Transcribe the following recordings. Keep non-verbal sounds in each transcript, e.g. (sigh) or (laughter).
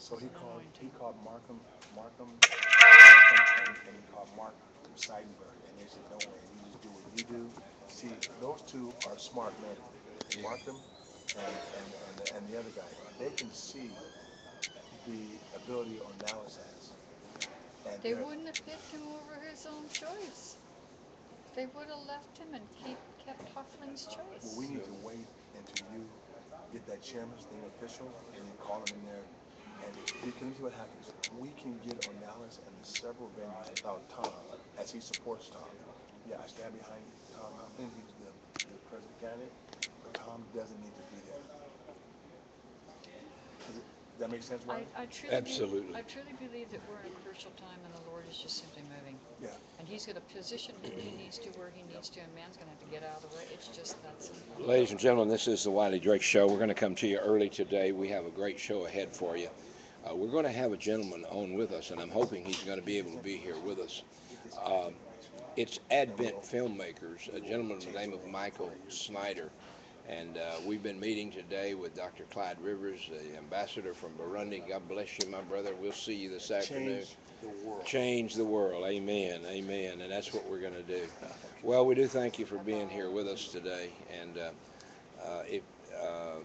So he called, he called Markham, Markham, Markham, and, he called Mark Seidenberg, and they said, no way, worry, you just do what you do. See, those two are smart men, Markham and, and, and, the- and the other guy. They can see the ability Ornelas has. And They they're- wouldn't have picked him over his own choice. They would have left him and keep, kept Hoffman's uh, Well, choice. we need to wait until you get that chairman's thing official, and then call him in there. And you can see what happens. We can get Ornelas and the several venues without Tom, as he supports Tom. Yeah, I stand behind Tom Huffman, he's the, the president candidate, but Tom doesn't need to be there. Does it, that make sense, I, Ryan? I truly, be- Absolutely. I truly believe that we're in a crucial time and the Lord is just simply moving. Yeah. And he's gonna position who he needs to where he needs to, and man's gonna have to get out of the way. It's just that simple. Ladies and gentlemen, this is the Wiley Drake Show. We're going to come to you early today. We have a great show ahead for you. Uh, we're going to have a gentleman on with us, and I'm hoping he's going to be able to be here with us. Um, it's Advent Filmmakers, a gentleman by the name of Michael Snyder. And uh, we've been meeting today with Dr. Clyde Rivers, the ambassador from Burundi. God bless you, my brother. We'll see you this afternoon. Change the world. Change the world. Amen. Amen. And that's what we're going to do. Well, we do thank you for being here with us today. And uh, uh, if uh,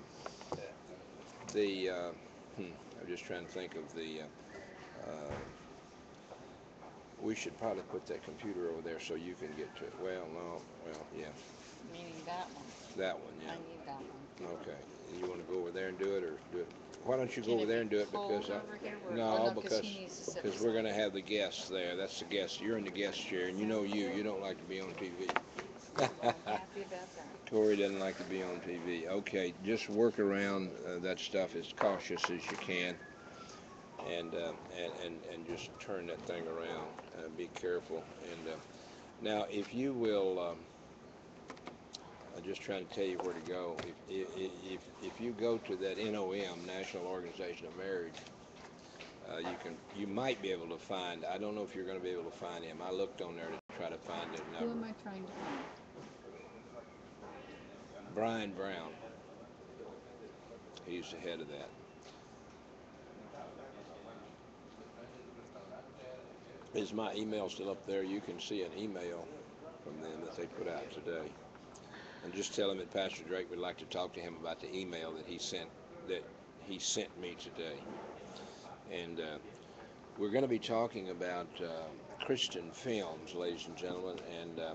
the, uh, hmm, I'm just trying to think of the, uh, uh, we should probably put that computer over there so you can get to it. Well, no, well, yeah, Meaning that one. That one, I yeah. need that one. Okay. You want to go over there and do it, or do it? Why don't you go Can over it there and do it pulled because I, over here where- no, oh, because needs to sit because we're going to me. have the guests there. That's the guest. You're in the guest chair, and you know you. You don't like to be on TV. I'm (laughs) happy about that. Cori doesn't like to be on TV. Okay, just work around uh, that stuff as cautious as you can, and uh, and, and and just turn that thing around. Uh, be careful. And uh, now, if you will, um, I'm just trying to tell you where to go. If if if, if you go to that NOM National Organization of Marriage. Uh, you can, you might be able to find. I don't know if you're going to be able to find him. I looked on there to try to find his Who am I trying to find? Brian Brown. He's the head of that. Is my email still up there? You can see an email from them that they put out today. And just tell him that Pastor Drake would like to talk to him about the email that he sent that he sent me today. And uh, we're going to be talking about uh, Christian films, ladies and gentlemen, and uh,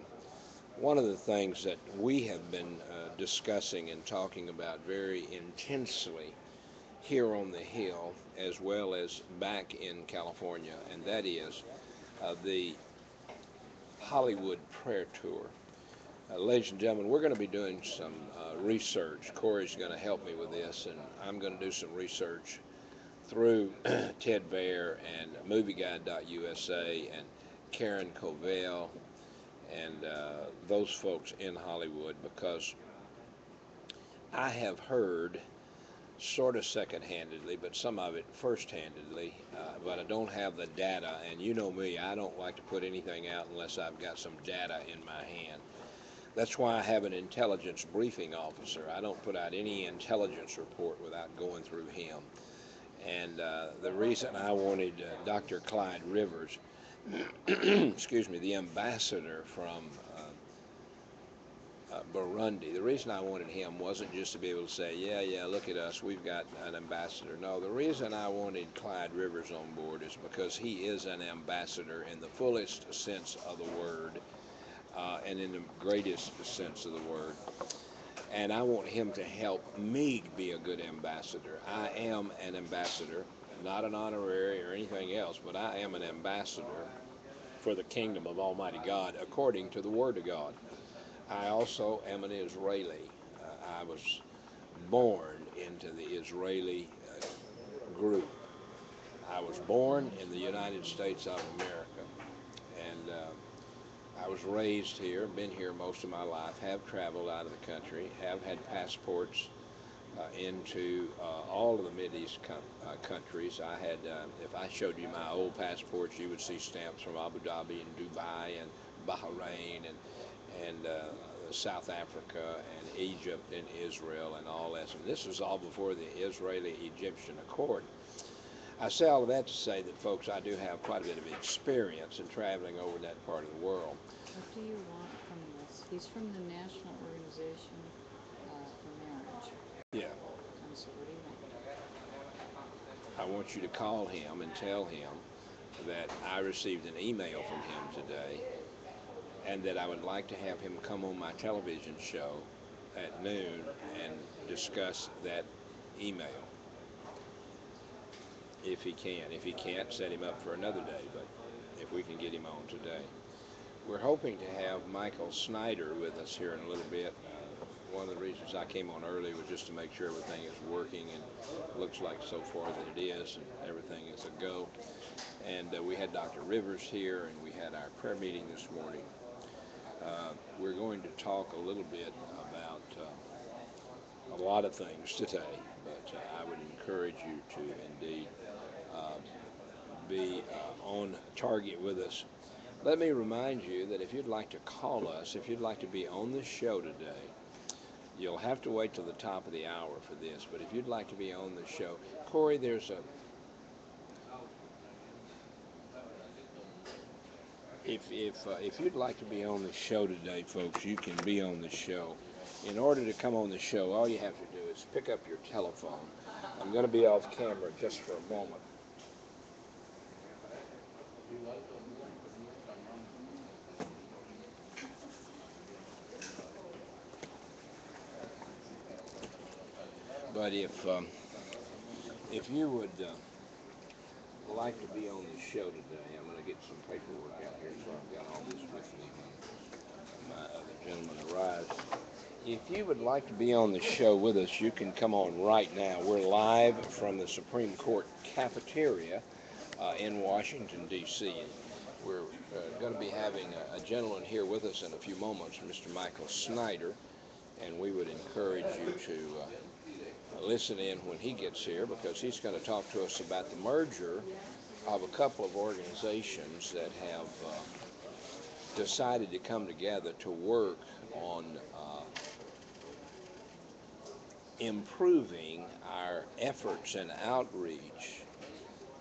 one of the things that we have been uh, discussing and talking about very intensely here on the Hill, as well as back in California, and that is uh, the Hollywood Prayer Tour. Uh, ladies and gentlemen, we're going to be doing some uh, research. Cori's going to help me with this, and I'm going to do some research through (clears throat) Ted Baehr and MovieGuide.usa and Karen Covell and uh, those folks in Hollywood because I have heard sort of second-handedly, but some of it first-handedly, uh, but I don't have the data. And you know me, I don't like to put anything out unless I've got some data in my hand. That's why I have an intelligence briefing officer. I don't put out any intelligence report without going through him. And uh, the reason I wanted uh, Dr. Clyde Rivers, (clears throat) excuse me, the ambassador from uh, uh, Burundi, the reason I wanted him wasn't just to be able to say, yeah, yeah, look at us, we've got an ambassador. No, the reason I wanted Clyde Rivers on board is because he is an ambassador in the fullest sense of the word uh, and in the greatest sense of the word. And I want him to help me be a good ambassador. I am an ambassador, not an honorary or anything else, but I am an ambassador for the kingdom of Almighty God according to the Word of God. I also am an Israeli. Uh, I was born into the Israeli uh, group. I was born in the United States of America. And uh, I was raised here, been here most of my life, have traveled out of the country, have had passports uh, into uh, all of the Mideast com- uh, countries. I had, uh, if I showed you my old passports, you would see stamps from Abu Dhabi and Dubai and Bahrain and and uh, South Africa and Egypt and Israel and all that. And this was all before the Israeli-Egyptian Accord. I say all of that to say that, folks, I do have quite a bit of experience in traveling over that part of the world. What do you want from this? He's from the National Organization uh, for Marriage. Yeah. And so what do you want? I want you to call him and tell him that I received an email from him today and that I would like to have him come on my television show at noon and discuss that email. If he can. If he can't, set him up for another day, but if we can get him on today. We're hoping to have Michael Snyder with us here in a little bit. Uh, one of the reasons I came on early was just to make sure everything is working and looks like so far that it is and everything is a go. And uh, we had Dr. Rivers here and we had our prayer meeting this morning. Uh, we're going to talk a little bit about uh, a lot of things today, but uh, I would encourage you to indeed be uh, on target with us. Let me remind you that if you'd like to call us, if you'd like to be on the show today, you'll have to wait till the top of the hour for this. But if you'd like to be on the show, Corey, there's a if if uh, if you'd like to be on the show today, folks, you can be on the show. In order to come on the show, all you have to do is pick up your telephone. I'm going to be off camera just for a moment. But if um, if you would uh, like to be on the show today, I'm going to get some paperwork out here, so I've got all this with me when my other gentleman arrives. If you would like to be on the show with us, you can come on right now. We're live from the Supreme Court cafeteria uh, in Washington, D.C. We're uh, going to be having a, a gentleman here with us in a few moments, Mr. Michael Snyder, and we would encourage you to uh, listen in when he gets here because he's going to talk to us about the merger of a couple of organizations that have uh, decided to come together to work on uh, improving our efforts and outreach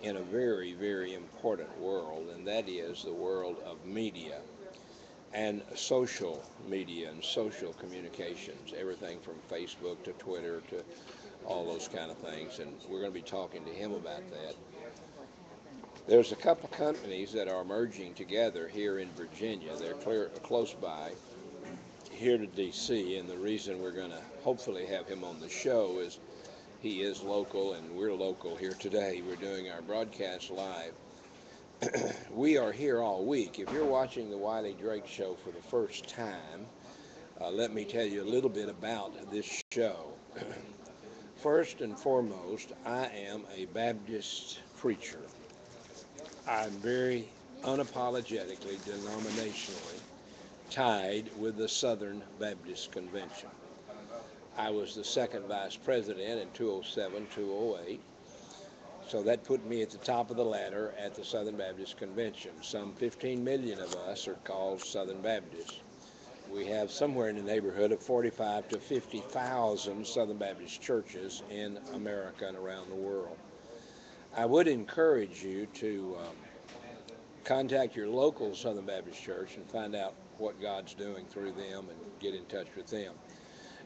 in a very, very important world, and that is the world of media and social media and social communications, everything from Facebook to Twitter to all those kind of things. And we're going to be talking to him about that. There's a couple of companies that are merging together here in Virginia. They're clear, close by here to D.C. And the reason we're going to hopefully have him on the show is he is local and we're local here today. We're doing our broadcast live. (clears throat) we are here all week. If you're watching the Wiley Drake show for the first time, uh, let me tell you a little bit about this show. (clears throat) First and foremost, I am a Baptist preacher. I'm very unapologetically, denominationally tied with the Southern Baptist Convention. I was the second vice president in 207, 208. So that put me at the top of the ladder at the Southern Baptist Convention. Some 15 million of us are called Southern Baptists. We have somewhere in the neighborhood of 45 to 50,000 Southern Baptist churches in America and around the world. I would encourage you to um, contact your local Southern Baptist church and find out what God's doing through them and get in touch with them.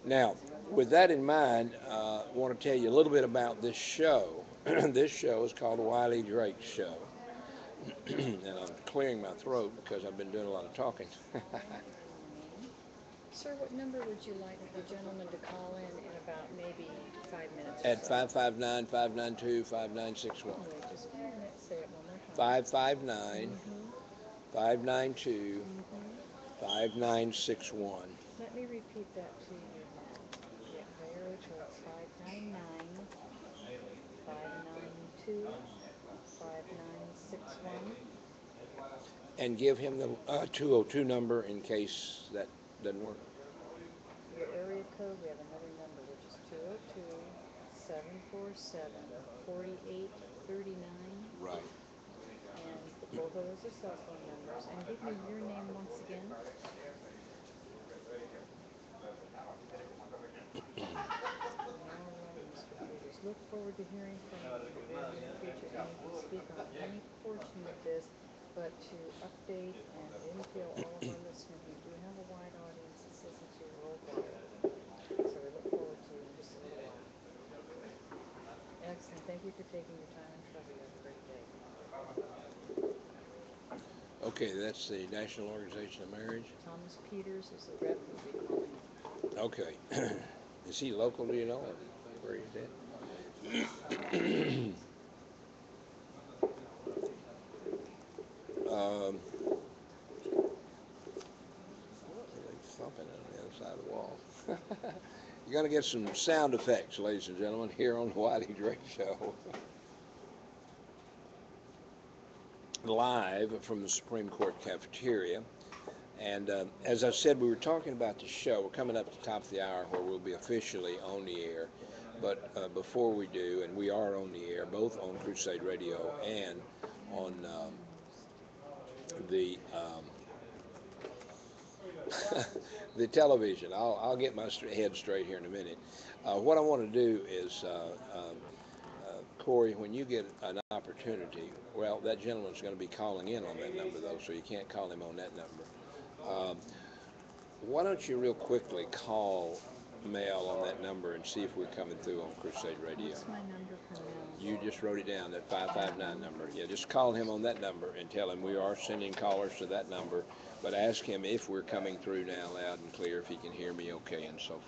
Now, with that in mind, uh, I want to tell you a little bit about this show. (clears throat) this show is called the Wiley Drake Show. (clears throat) and I'm clearing my throat because I've been doing a lot of talking. (laughs) Sir, what number would you like the gentleman to call in in about maybe five minutes? At so? 559 592 5961. Wait just a minute. Say it one more time. 559 Mhm, 592 mhm. 5961. Let me repeat that to you now. Yeah, the area code five nine nine, five nine two, five nine six one. And give him the uh, 202 number in case that doesn't work. Your area code, we have another number, which is two oh two, seven four seven, forty-eight thirty-nine. Right. And both of those are cell phone numbers. And give me your name once again. All right, Mr. Peters. Look forward to hearing from you in the future. And but to update and infill all of our listeners, we do have a wide audience that listens to worldwide. So we look forward to you just a little while. Excellent, thank you for taking your time and trouble. Have a great day. Okay, that's the National Organization of Marriage. Thomas Peters is the rep who'll be calling. Okay. (clears throat) is he local, do you know, where he's at? um, on the other side of the wall. (laughs) You're going to get some sound effects, ladies and gentlemen, here on the Wiley Drake Show. (laughs) Live from the Supreme Court cafeteria. And uh, as I said, we were talking about the show. We're coming up to the top of the hour where we'll be officially on the air. But uh, before we do, and we are on the air, both on Crusade Radio and on um, the um, (laughs) the television. I'll, I'll get my head straight here in a minute. Uh, what I want to do is, uh, um, uh, Cori, when you get an opportunity, well, that gentleman's going to be calling in on that number, though, so you can't call him on that number. Um, why don't you real quickly call Mel on that number and see if we're coming through on Crusade Radio? What's my number for Mel? You just wrote it down, that 559 number. Yeah, just call him on that number and tell him we are sending callers to that number, but ask him if we're coming through now loud and clear, if he can hear me okay, and so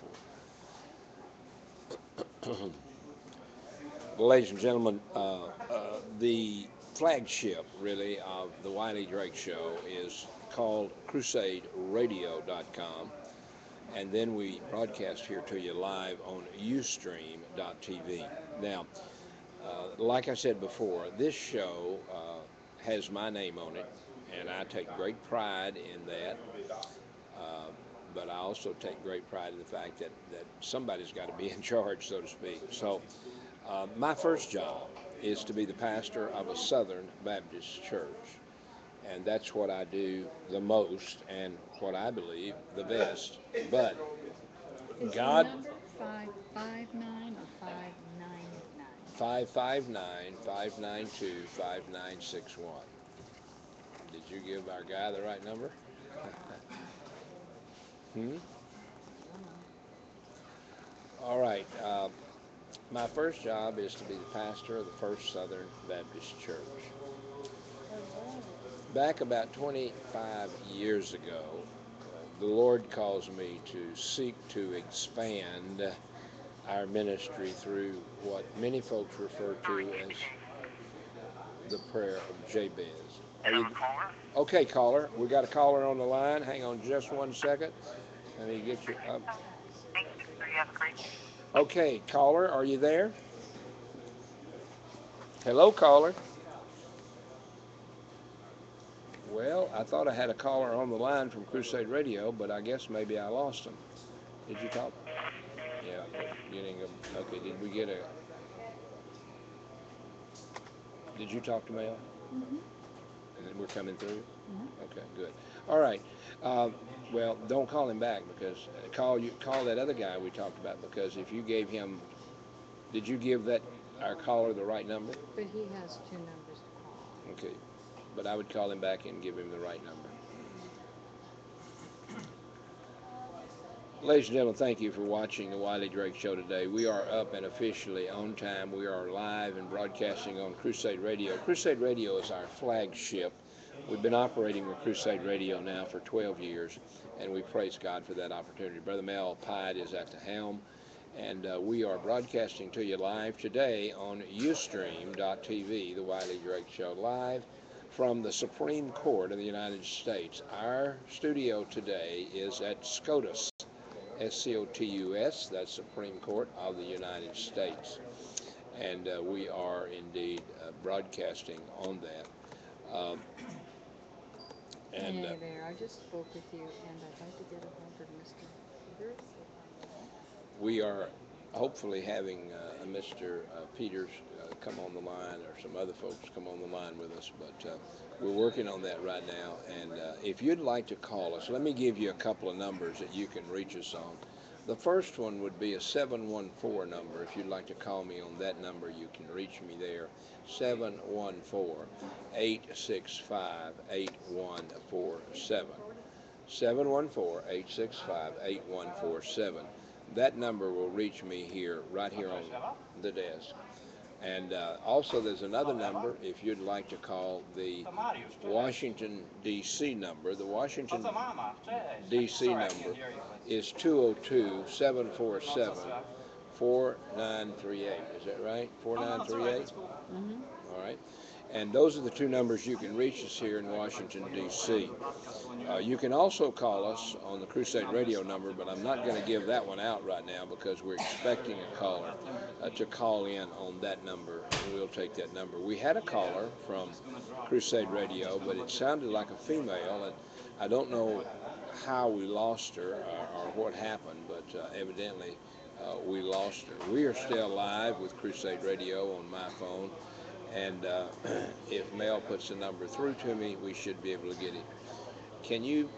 forth. (clears throat) ladies and gentlemen, uh, uh, the flagship, really, of the Wiley Drake Show is called CrusadeRadio.com. And then we broadcast here to you live on Ustream.tv. Now, uh, like I said before, this show uh, has my name on it, and I take great pride in that. Uh, but I also take great pride in the fact that, that somebody's got to be (laughs) in charge, so to speak. So, uh, my first job is to be the pastor of a Southern Baptist church. And that's what I do the most and what I believe the best. But Is God- five five nine or five nine nine? 559 592 5961. Did you give our guy the right number? (laughs) hmm? All right. Uh, my first job is to be the pastor of the First Southern Baptist Church. Back about 25 years ago, the Lord caused me to seek to expand our ministry through what many folks refer to as the prayer of Jabez. Are you, okay, caller. We got a caller on the line. Hang on just one second. Let me get you up. Thank you. You have a great day. Okay, caller, are you there? Hello, caller. Well, I thought I had a caller on the line from Crusade Radio, but I guess maybe I lost him. Did you talk? Yeah, getting a, okay, did we get a, did you talk to Mel? Mhm. And then we're coming through? Mhm. Okay, good. All right. Um, well, don't call him back because uh, call you call that other guy we talked about because if you gave him, did you give that our caller the right number? But he has two numbers to call. Okay, but I would call him back and give him the right number. Ladies and gentlemen, thank you for watching the Wiley Drake Show today. We are up and officially on time. We are live and broadcasting on Crusade Radio. Crusade Radio is our flagship. We've been operating with Crusade Radio now for 12 years, and we praise God for that opportunity. Brother Mel Pide is at the helm, and uh, we are broadcasting to you live today on Ustream.tv, the Wiley Drake Show, live from the Supreme Court of the United States. Our studio today is at SCOTUS, S-C-O-T-U-S, that's Supreme Court of the United States. And uh, we are indeed uh, broadcasting on that. Um, and uh, Hey there, I just spoke with you and I'd like to get a hold of Mr. Peters. we are hopefully having uh, a Mr. Uh, Peters uh, come on the line or some other folks come on the line with us, but uh, we're working on that right now. And uh, if you'd like to call us, let me give you a couple of numbers that you can reach us on. The first one would be a 714 number. If you'd like to call me on that number, you can reach me there. 714 865 8147. 714 865 8147. That number will reach me here, right here on the desk. And uh, also, there's another number if you'd like to call the Washington, D.C. number. The Washington, D.C. number is 202 747 4938. Is that right? 4938? All right. And those are the two numbers you can reach us here in Washington, D.C. Uh, you can also call us on the Crusade Radio number, but I'm not going to give that one out right now because we're expecting a caller uh, to call in on that number, and we'll take that number. We had a caller from Crusade Radio, but it sounded like a female, and I don't know how we lost her or, or what happened, but uh, evidently uh, we lost her. We are still live with Crusade Radio on my phone, and uh, (clears throat) if Mel puts the number through to me, we should be able to get it. Can you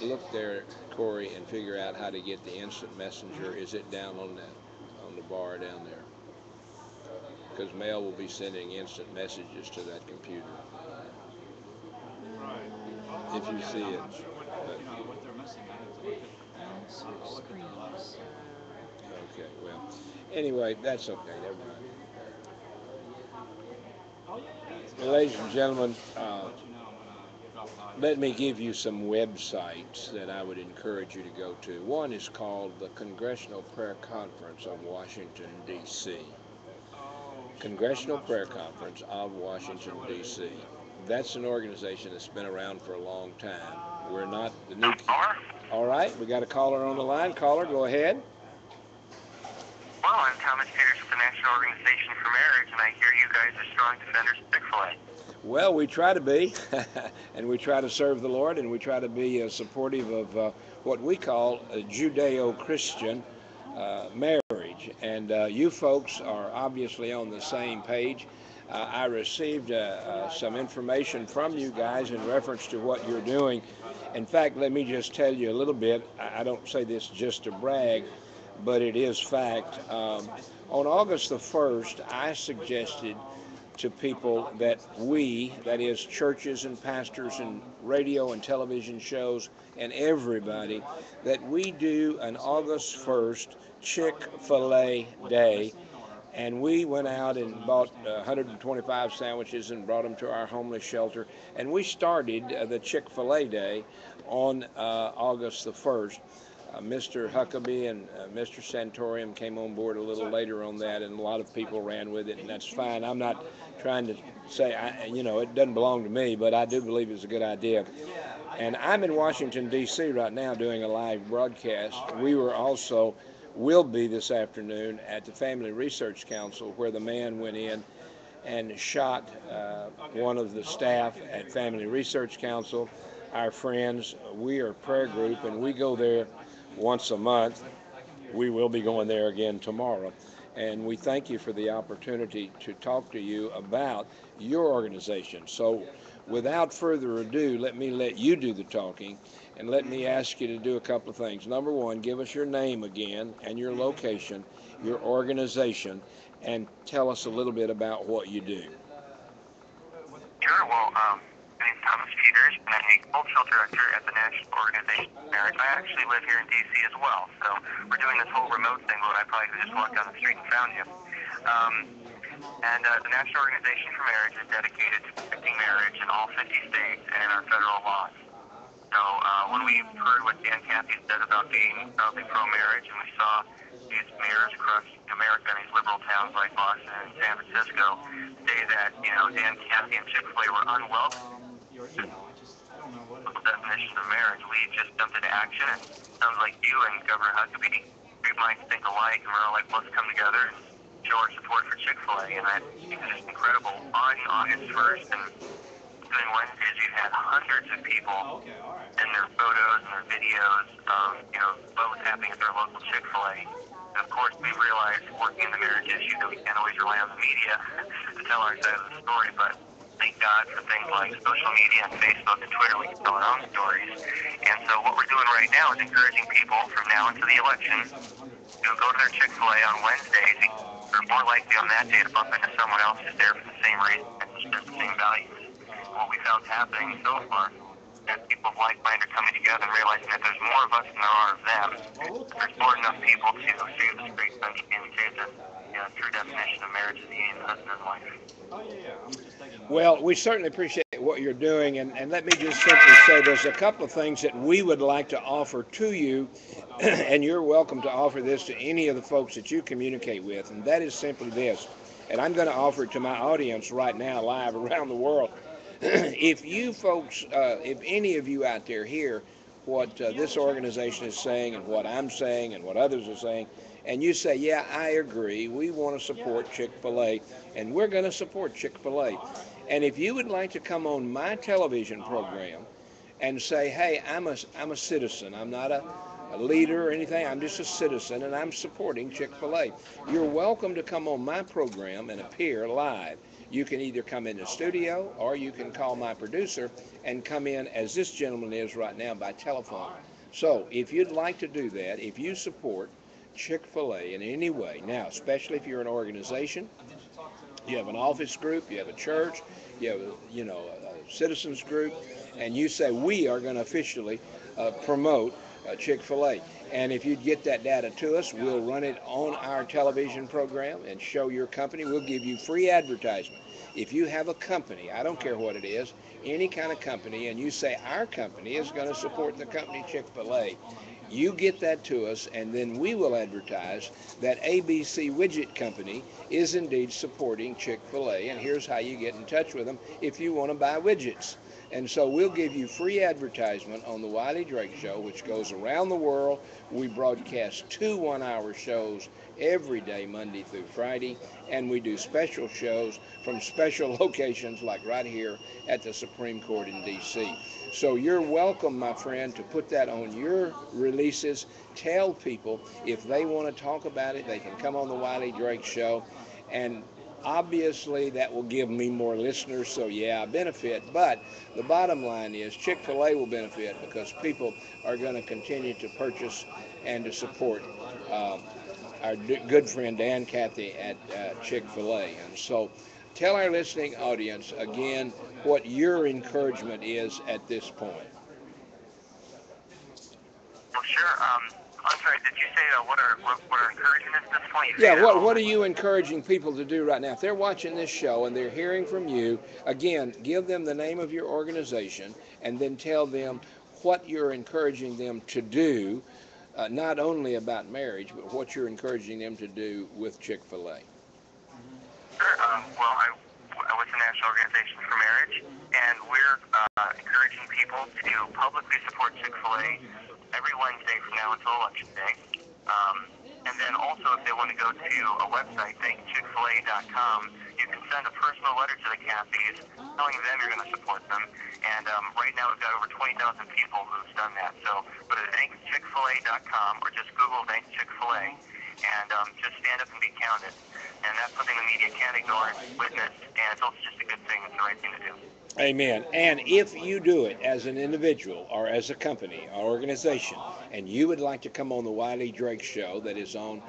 look there, Cori, and figure out how to get the instant messenger? Is it down on that on the bar down there? Because Mel will be sending instant messages to that computer. If you see it. But- Insert screens. Okay, well, anyway, that's okay, never mind. Ladies and gentlemen, uh, let me give you some websites that I would encourage you to go to. One is called the Congressional Prayer Conference of Washington, D.C. Congressional Prayer Conference of Washington, D.C. That's an organization that's been around for a long time. We're not the new. All right, we got a caller on the line. Caller, go ahead. Well, I'm Thomas Peters with the National Organization for Marriage, and I hear you guys are strong defenders of Chick-fil-A. Well, we try to be, (laughs) and we try to serve the Lord, and we try to be uh, supportive of uh, what we call a Judeo-Christian uh, marriage. And uh, you folks are obviously on the same page. Uh, I received uh, some information from you guys in reference to what you're doing. In fact, let me just tell you a little bit. I I don't say this just to brag, but it is fact. Um, on August the 1st, I suggested to people that we, that is churches and pastors and radio and television shows and everybody, that we do an August 1st Chick fil A day. And we went out and bought uh, 125 sandwiches and brought them to our homeless shelter. And we started uh, the Chick fil A day on uh, August the 1st. Uh, Mr. Huckabee and uh, Mr. Santorium came on board a little later on that, and a lot of people ran with it, and that's fine. I'm not trying to say, I, you know, it doesn't belong to me, but I do believe it's a good idea. And I'm in Washington, D.C. right now doing a live broadcast. We were also, will be this afternoon at the Family Research Council, where the man went in and shot uh, one of the staff at Family Research Council. Our friends, we are a prayer group, and we go there once a month. We will be going there again tomorrow. And we thank you for the opportunity to talk to you about your organization. So, without further ado, let me let you do the talking and let me ask you to do a couple of things. Number one, give us your name again and your location, your organization, and tell us a little bit about what you do. Sure. Well, um, my name's Thomas Peters, and I'm the cultural director at the National Organization for Marriage. I actually live here in D.C. as well, so we're doing this whole remote thing, but I probably could just walk down the street and found you. Um, and uh, the National Organization for Marriage is dedicated to protecting marriage in all 50 states and in our federal laws. So uh, when we heard what Dan Cathy said about being proudly pro-marriage, and we saw these mayors across America in these liberal towns like Boston and San Francisco say that, you know, Dan Cathy and Chick-fil-A were unwelcome definition of marriage, we just jumped into action. And sounds like you and Governor Huckabee, great minds think alike, and we're all like, let's come together and show our support for Chick-fil-A. And I think just incredible. On August 1st and doing Wednesdays, we've had hundreds of people send their photos and their videos of, you know, what was happening at their local Chick-fil-A. And of course, we realize working in the marriage issue that we can't always rely on the media (laughs) to tell our side of the story, but thank God for things like social media and Facebook and Twitter. We can tell our own stories. And so what we're doing right now is encouraging people from now until the election to go to their Chick-fil-A on Wednesdays. They're more likely on that day to bump into someone else who's there for the same reason and the same values. What we found happening so far that people of like mind are coming together and realizing that there's more of us than there are of them. There's more enough people to save this great country and save the you know, true definition of marriage is the union of husband and wife. Oh, Well, we certainly appreciate what you're doing, and, and let me just simply say there's a couple of things that we would like to offer to you, (clears throat) and you're welcome to offer this to any of the folks that you communicate with, and that is simply this. And I'm going to offer it to my audience right now, live (laughs) around the world. (clears throat) if you folks, uh, if any of you out there hear what uh, this organization is saying and what I'm saying and what others are saying, and you say, yeah, I agree, we want to support Chick fil A, and we're going to support Chick fil A. And if you would like to come on my television program and say, hey, I'm a, I'm a citizen, I'm not a, a leader or anything, I'm just a citizen, and I'm supporting Chick fil A, you're welcome to come on my program and appear live. You can either come in the studio or you can call my producer and come in as this gentleman is right now by telephone. So if you'd like to do that, if you support Chick fil A in any way, now, especially if you're an organization, you have an office group, you have a church, you have, a, you know, a, citizens group, and you say, we are going to officially uh, promote uh, Chick fil A. And if you'd get that data to us, we'll run it on our television program and show your company. We'll give you free advertisement. If you have a company, I don't care what it is, any kind of company, and you say our company is going to support the company Chick fil A, you get that to us, and then we will advertise that ABC Widget Company is indeed supporting Chick fil A. And here's how you get in touch with them if you want to buy widgets. And so we'll give you free advertisement on the Wiley Drake Show, which goes around the world. We broadcast two one hour shows every day, Monday through Friday, and we do special shows from special (laughs) locations like right here at the Supreme Court in D.C. So you're welcome, my friend, to put that on your releases. Tell people if they want to talk about it, they can come on the Wiley Drake Show. And obviously that will give me more listeners so yeah i benefit but the bottom line is chick-fil-a will benefit because people are going to continue to purchase and to support uh, our good friend dan cathy at uh, chick-fil-a and so tell our listening audience again what your encouragement is at this point Well, sure. Um, I'm sorry. Did you say uh, what our what, what our encouragement is at this point? Yeah, what, what are you encouraging people to do right now? If they're watching this show and they're hearing from you, again, give them the name of your organization and then tell them what you're encouraging them to do, uh, not only about marriage, but what you're encouraging them to do with Chick fil A. Sure. Um, well, I, I was the National Organization for Marriage, and we're uh, encouraging people to publicly support Chick-fil-A every Wednesday from now until Election Day. Um, and then also, if they want to go to a website, thankchickfil-A.com, you can send a personal letter to the Cathys telling them you're going to support them. And um, right now, we've got over 20,000 people who've done that. So go to thankchickfil-A.com or just Google Thank Chick-fil-A and um, just stand up and be counted. And that's something the media can't ignore, witness, and it's also just a good thing. It's the right thing to do. Amen. And if you do it as an individual or as a company or organization, and you would like to come on the Wiley Drake Show that is on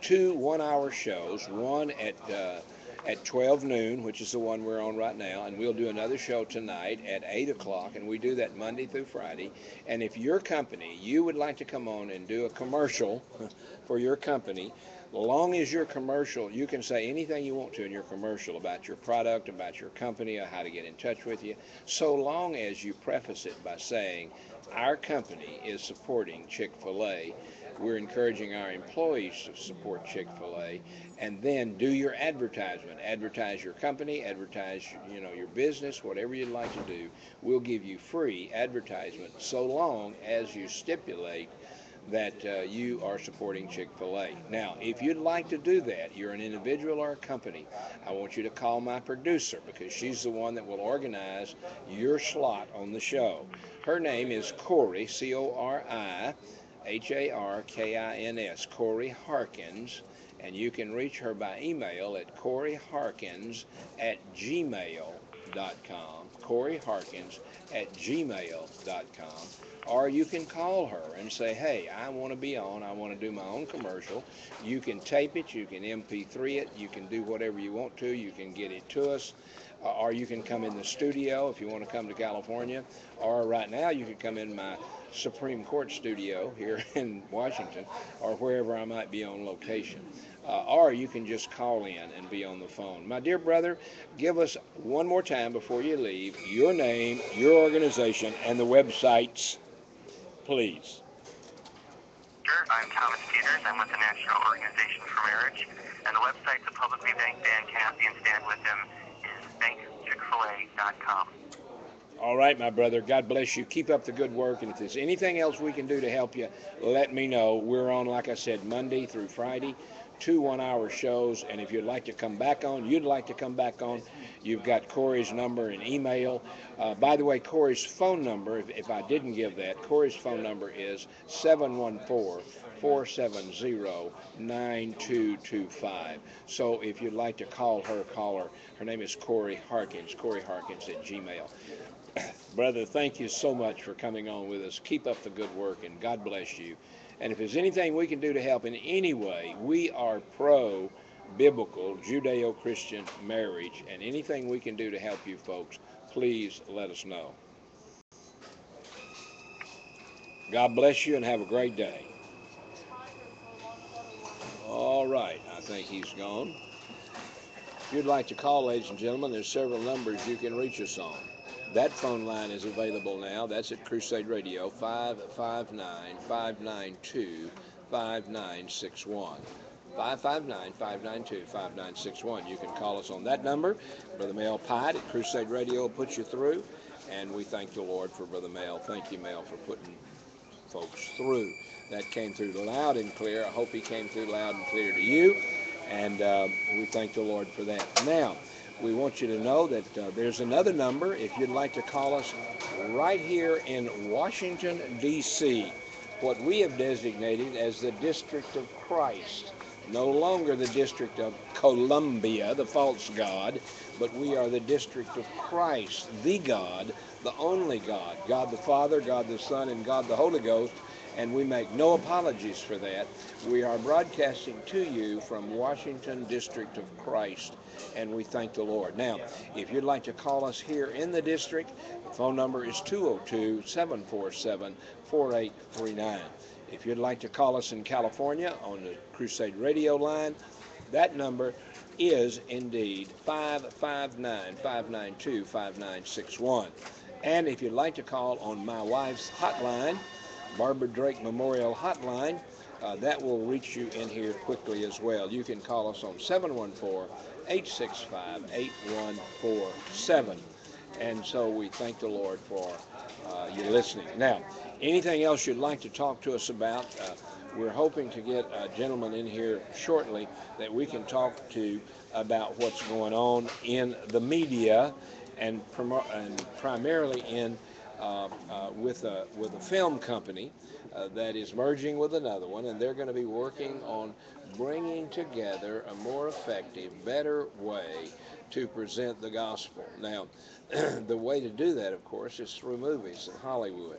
two one-hour shows, one at uh, at 12 noon, which is the one we're on right now, and we'll do another show tonight at 8 o'clock, and we do that Monday through Friday. And if your company, you would like to come on and do a commercial (laughs) for your company, long as your commercial, you can say anything you want to in your commercial about your product, about your company, or how to get in touch with you, so long as you preface it by saying, our company is supporting Chick fil A. We're encouraging our employees to support Chick fil A. And then do your advertisement. Advertise your company, advertise you know your business, whatever you'd like to do. We'll give you free advertisement so long as you stipulate that uh, you are supporting Chick fil A. Now, if you'd like to do that, you're an individual or a company, I want you to call my producer because she's the one that will organize your slot on the show. Her name is Cori, C O R I H A R K I N S, Cori Harkins. and you can reach her by email at Cori Harkins at gmail.com. Cori Harkins at gmail.com. Or you can call her and say, hey, I want to be on. I want to do my own commercial. You can tape it. You can MP3 it. You can do whatever you want to. You can get it to us. Uh, or you can come in the studio if you want to come to California. Or right now, you can come in my Supreme Court studio here (laughs) in Washington or wherever I might be on location. Uh, or you can just call in and be on the phone. My dear brother, give us one more time before you leave your name, your organization, and the websites, please. Sure, I'm Thomas Peters. I'm with the National Organization for Marriage. And the website to publicly thank Dan Cathy and stand with him is thankchickfilA.com. All right, my brother. God bless you. Keep up the good work. And if there's anything else we can do to help you, let me know. We're on, like I said, Monday through Friday, two one hour shows. And if you'd like to come back on, you'd like to come back on, you've got Cori's number and email. Uh, by the way, Cori's phone number, if, if I didn't give that, Cori's phone number is 714 470 9225. So if you'd like to call her, call her. Her name is Cori Harkins, Cori Harkins at Gmail. Brother, thank you so much for coming on with us. Keep up the good work and God bless you. And if there's anything we can do to help in any way, we are pro biblical Judeo Christian marriage. And anything we can do to help you folks, please let us know. God bless you and have a great day. All right, I think he's gone. If you'd like to call, ladies and gentlemen, there's several numbers you can reach us on. That phone line is available now. That's at Crusade Radio, 559 592 5961. 559 592 5961. You can call us on that number. Brother Mel Pyatt at Crusade Radio will put you through. And we thank the Lord for Brother Mel. Thank you, Mel, for putting folks through. That came through loud and clear. I hope he came through loud and clear to you. And uh, we thank the Lord for that. Now, we want you to know that uh, there's another number if you'd like to call us right here in Washington, D.C., what we have designated as the District of Christ. No longer the District of Columbia, the false God, but we are the District of Christ, the God, the only God, God the Father, God the Son, and God the Holy Ghost. And we make no apologies for that. We are broadcasting to you from Washington, District of Christ and we thank the Lord. Now, if you'd like to call us here in the district, the phone number is 202 747 4839. If you'd like to call us in California on the Crusade Radio line, that number is indeed 559 592 5961. And if you'd like to call on my wife's hotline, Barbara Drake Memorial Hotline, uh, that will reach you in here quickly as well. You can call us on 714 865 8147. And so we thank the Lord for uh, you listening. Now, anything else you'd like to talk to us about? Uh, we're hoping to get a gentleman in here shortly that we can talk to about what's going on in the media and, prim- and primarily in with a with a film company uh, that is merging with another one, and they're going to be working on bringing together a more effective, better way to present the gospel. Now, (clears throat) the way to do that, of course, is through movies in Hollywood.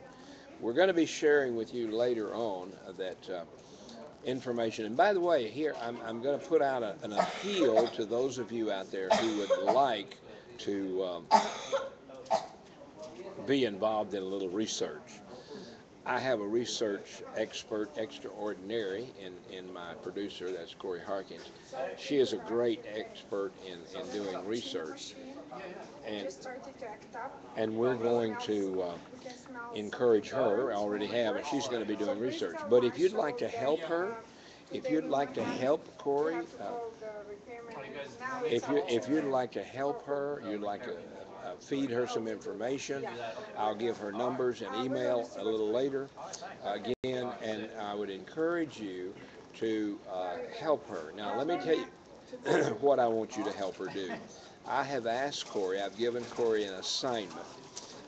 We're going to be sharing with you later on that uh, information. And by the way, here I'm, I'm going to put out a, an appeal to those of you out there who would like to um, be involved in a little research. I have a research expert extraordinary in, in my producer, that's Cori Harkins. She is a great expert in, in doing research. And, and we're going to uh, encourage her, I already have, and she's going to be doing research. But if you'd like to help her, if you'd like to help Cori, uh, if you if you'd like to help her, you'd like to feed her some information. I'll give her numbers and email a little later again, and I would encourage you to uh, help her. Now, let me tell you (clears throat) what I want you to help her do. I have asked Cori, I've given Cori an assignment.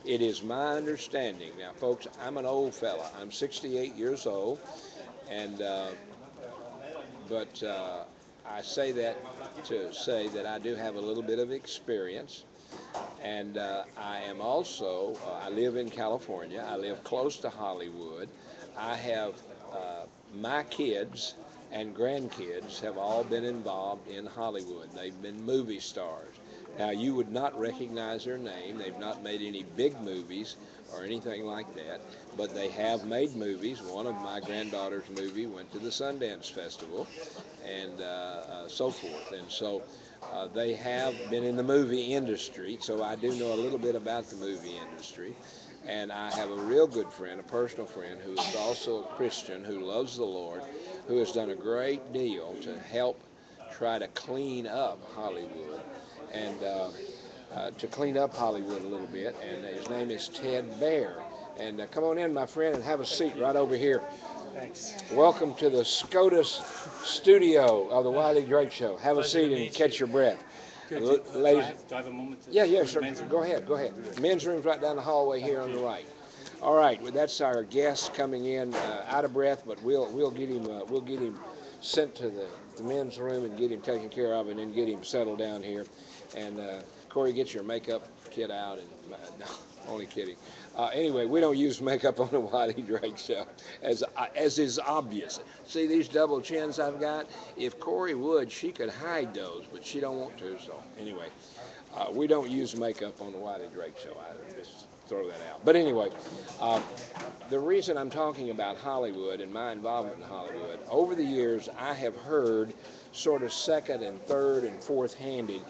It is my understanding. Now, folks, I'm an old fella. I'm 68 years old, and uh, but uh, I say that to say that I do have a little bit of experience. And uh, I am also, uh, I live in California. I live close to Hollywood. I have uh, my kids and grandkids have all been involved in Hollywood. They've been movie stars. Now, you would not recognize their name. They've not made any big movies or anything like that, but they have made movies. One of my granddaughter's movie went to the Sundance Festival and uh, uh, so forth. And so uh, they have been in the movie industry, so I do know a little bit about the movie industry. And I have a real good friend, a personal friend, who is also a Christian, who loves the Lord, who has done a great deal to help try to clean up Hollywood and uh, uh, to clean up Hollywood a little bit. And his name is Ted Baehr. And uh, come on in, my friend, and have a seat right over here. Thanks. Welcome to the SCOTUS studio of the Wiley Drake Show. Have a Pleasure seat and catch you. your breath. Good. L- Do, ladies- I do I have a moment to? Yeah, yeah, go to sir. Go ahead, go ahead. Men's room's right down the hallway here on the right. All right, well, that's our guest coming in, uh, out of breath, but we'll we'll get him uh, we'll get him sent to the, the men's room and get him taken care of, and then get him settled down here. And uh, Cori, get your makeup kit out. And uh, (laughs) no, only kidding. Uh, anyway, we don't use makeup on the Wiley Drake show, as uh, as is obvious. See these double chins I've got? If Cori would, she could hide those, but she don't want to. So anyway, uh, we don't use makeup on the Wiley Drake show. I just throw that out. But anyway, uh, the reason I'm talking about Hollywood and my involvement in Hollywood, over the years I have heard sort of second and third and fourth handed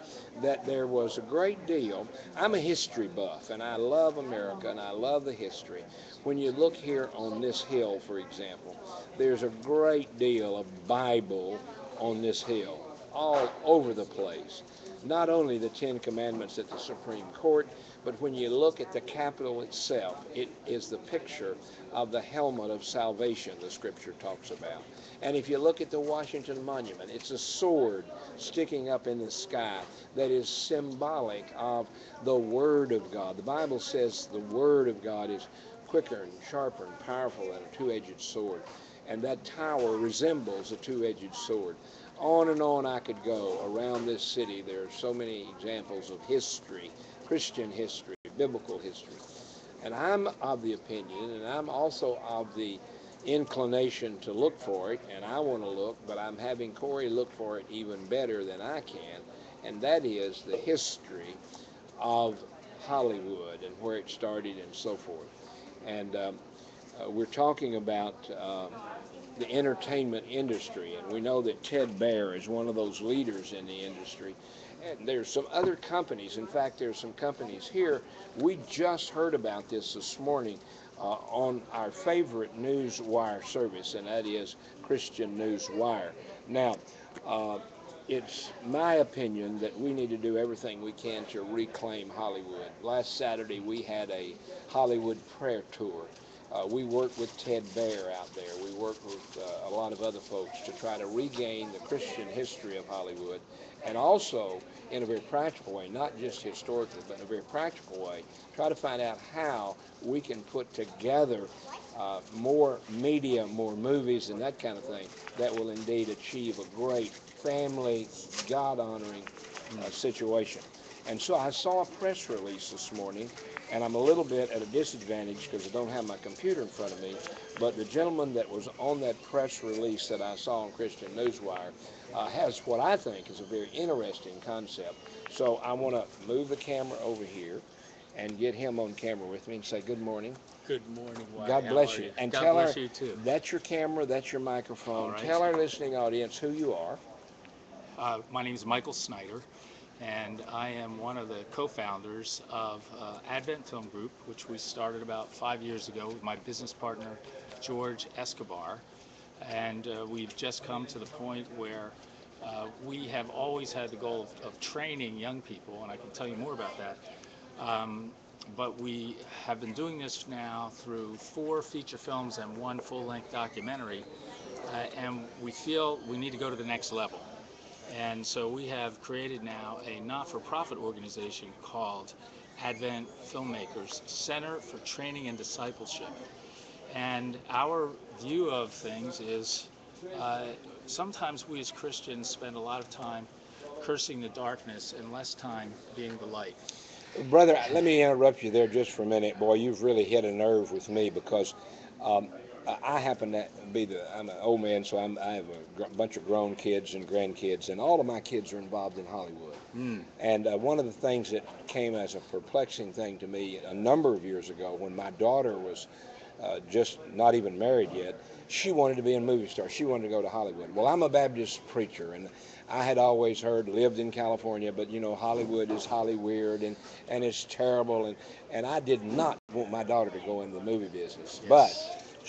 that there was a great deal. I'm a history buff and I love America and I love the history. When you look here on this hill, for example, there's a great deal of Bible on this hill, all over the place. Not only the Ten Commandments at the Supreme Court, but when you look at the Capitol itself, it is the picture of the helmet of salvation the scripture talks about. And if you look at the Washington Monument, it's a sword sticking up in the sky that is symbolic of the Word of God. The Bible says the Word of God is quicker and sharper and powerful than a two edged sword. And that tower resembles a two edged sword. On and on I could go around this city. There are so many examples of history, Christian history, biblical history. And I'm of the opinion, and I'm also of the inclination to look for it, and I want to look, but I'm having Cori look for it even better than I can, and that is the history of Hollywood and where it started and so forth. And um, uh, we're talking about uh, the entertainment industry, and we know that Ted Baehr is one of those leaders in the industry. And there's some other companies. In fact, there's some companies here. We just heard about this this morning uh, on our favorite news wire service, and that is Christian News Wire. Now, uh, it's my opinion that we need to do everything we can to reclaim Hollywood. Last Saturday, we had a Hollywood prayer tour. Uh, we worked with Ted Baehr out there. We worked with uh, a lot of other folks to try to regain the Christian history of Hollywood and also, in a very practical way, not just historically, but in a very practical way, try to find out how we can put together uh, more media, more movies, and that kind of thing that will indeed achieve a great family, God honoring uh, situation. And so I saw a press release this morning, and I'm a little bit at a disadvantage because I don't have my computer in front of me. But the gentleman that was on that press release that I saw on Christian Newswire uh, has what I think is a very interesting concept. So I want to move the camera over here and get him on camera with me and say good morning. Good morning, Wyatt. God bless are you. And God tell bless our- you too. That's your camera, that's your microphone. Right. Tell our listening audience who you are. Uh, my name is Michael Snyder, and I am one of the co-founders of uh, Advent Film Group, which we started about five years ago with my business partner George Escobar, and uh, we've just come to the point where uh, we have always had the goal of, of training young people, and I can tell you more about that. Um, but we have been doing this now through four feature films and one full-length documentary, uh, and we feel we need to go to the next level. And so we have created now a not-for-profit organization called Advent Filmmakers Center for Training and Discipleship. And our view of things is uh, sometimes we as Christians spend a lot of time cursing the darkness and less time being the light. Brother, let me interrupt you there just for a minute. Boy, you've really hit a nerve with me because um, I- happen to be the, I'm an old man, so I'm, I have a gr- bunch of grown kids and grandkids, and all of my kids are involved in Hollywood. Mm. And uh, one of the things that came as a perplexing thing to me a number of years ago when my daughter was uh, just not even married yet, she wanted to be a movie star. She wanted to go to Hollywood. Well, I'm a Baptist preacher, and I had always heard, lived in California, but you know, Hollywood is Holly weird and, and it's terrible. And, and I did not want my daughter to go into the movie business. But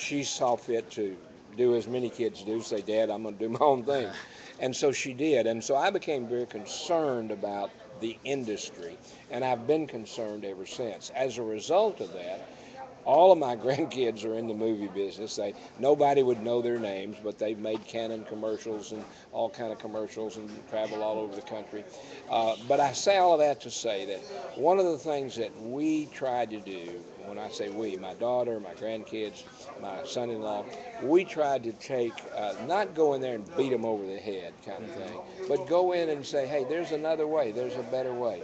she saw fit to do as many kids do say, Dad, I'm going to do my own thing. (laughs) And so she did. And so I became very concerned about the industry. And I've been concerned ever since. As a result of that, all of my (laughs) grandkids are in the movie business. They nobody would know their names, but they've made Canon commercials and all kind of commercials and travel all over the country. Uh, but I say all of that to say that one of the things that we tried to do, when I say we, my daughter, my grandkids, my son-in-law, we tried to take uh, not go in there and beat them over the head kind of thing, but go in and say, hey, there's another way, there's a better way.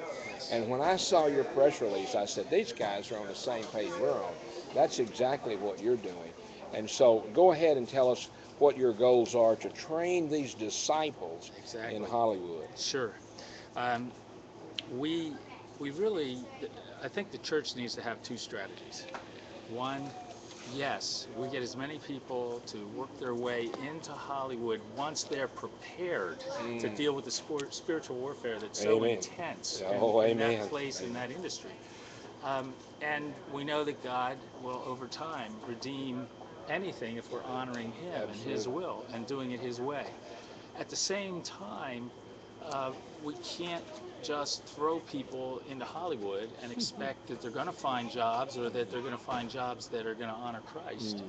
And when I saw your press release, I said, these guys are on the same page we're on. That's exactly what you're doing. And so go ahead and tell us what your goals are to train these disciples Exactly. in Hollywood. Sure. Um, we we really, I think the church needs to have two strategies. One, yes, we get as many people to work their way into Hollywood once they're prepared to Mm. deal with the sport, spiritual warfare that's so Amen. intense Oh, in, in amen. that place in that industry. Um, and we know that God will, over time, redeem anything if we're honoring Him and His will and doing it His way. At the same time, uh, we can't just throw people into Hollywood and expect that they're going to find jobs or that they're going to find jobs that are going to honor Christ.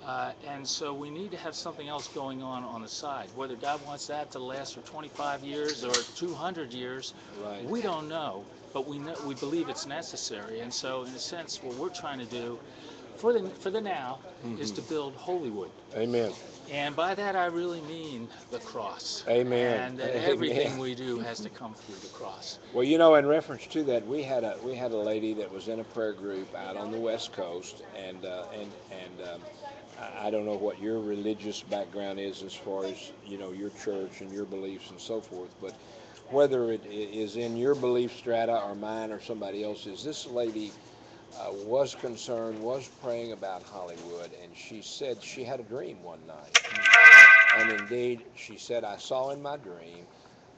Uh, and so we need to have something else going on on the side. Whether God wants that to last for 25 years or 200 years, Right. we don't know. But we know, we believe it's necessary. And so, in a sense, what we're trying to do for the for the now is to build Hollywood. Amen. And by that, I really mean the cross. Amen. And that Amen. everything we do has to come through the cross. Well, you know, in reference to that, we had a we had a lady that was in a prayer group out on the West Coast, and uh, and and um, I- I don't know what your religious background is as far as you know your church and your beliefs and so forth, but whether it is in your belief strata or mine or somebody else's, this lady uh, was concerned, was praying about Hollywood, and she said she had a dream one night, and indeed she said, "I saw in my dream."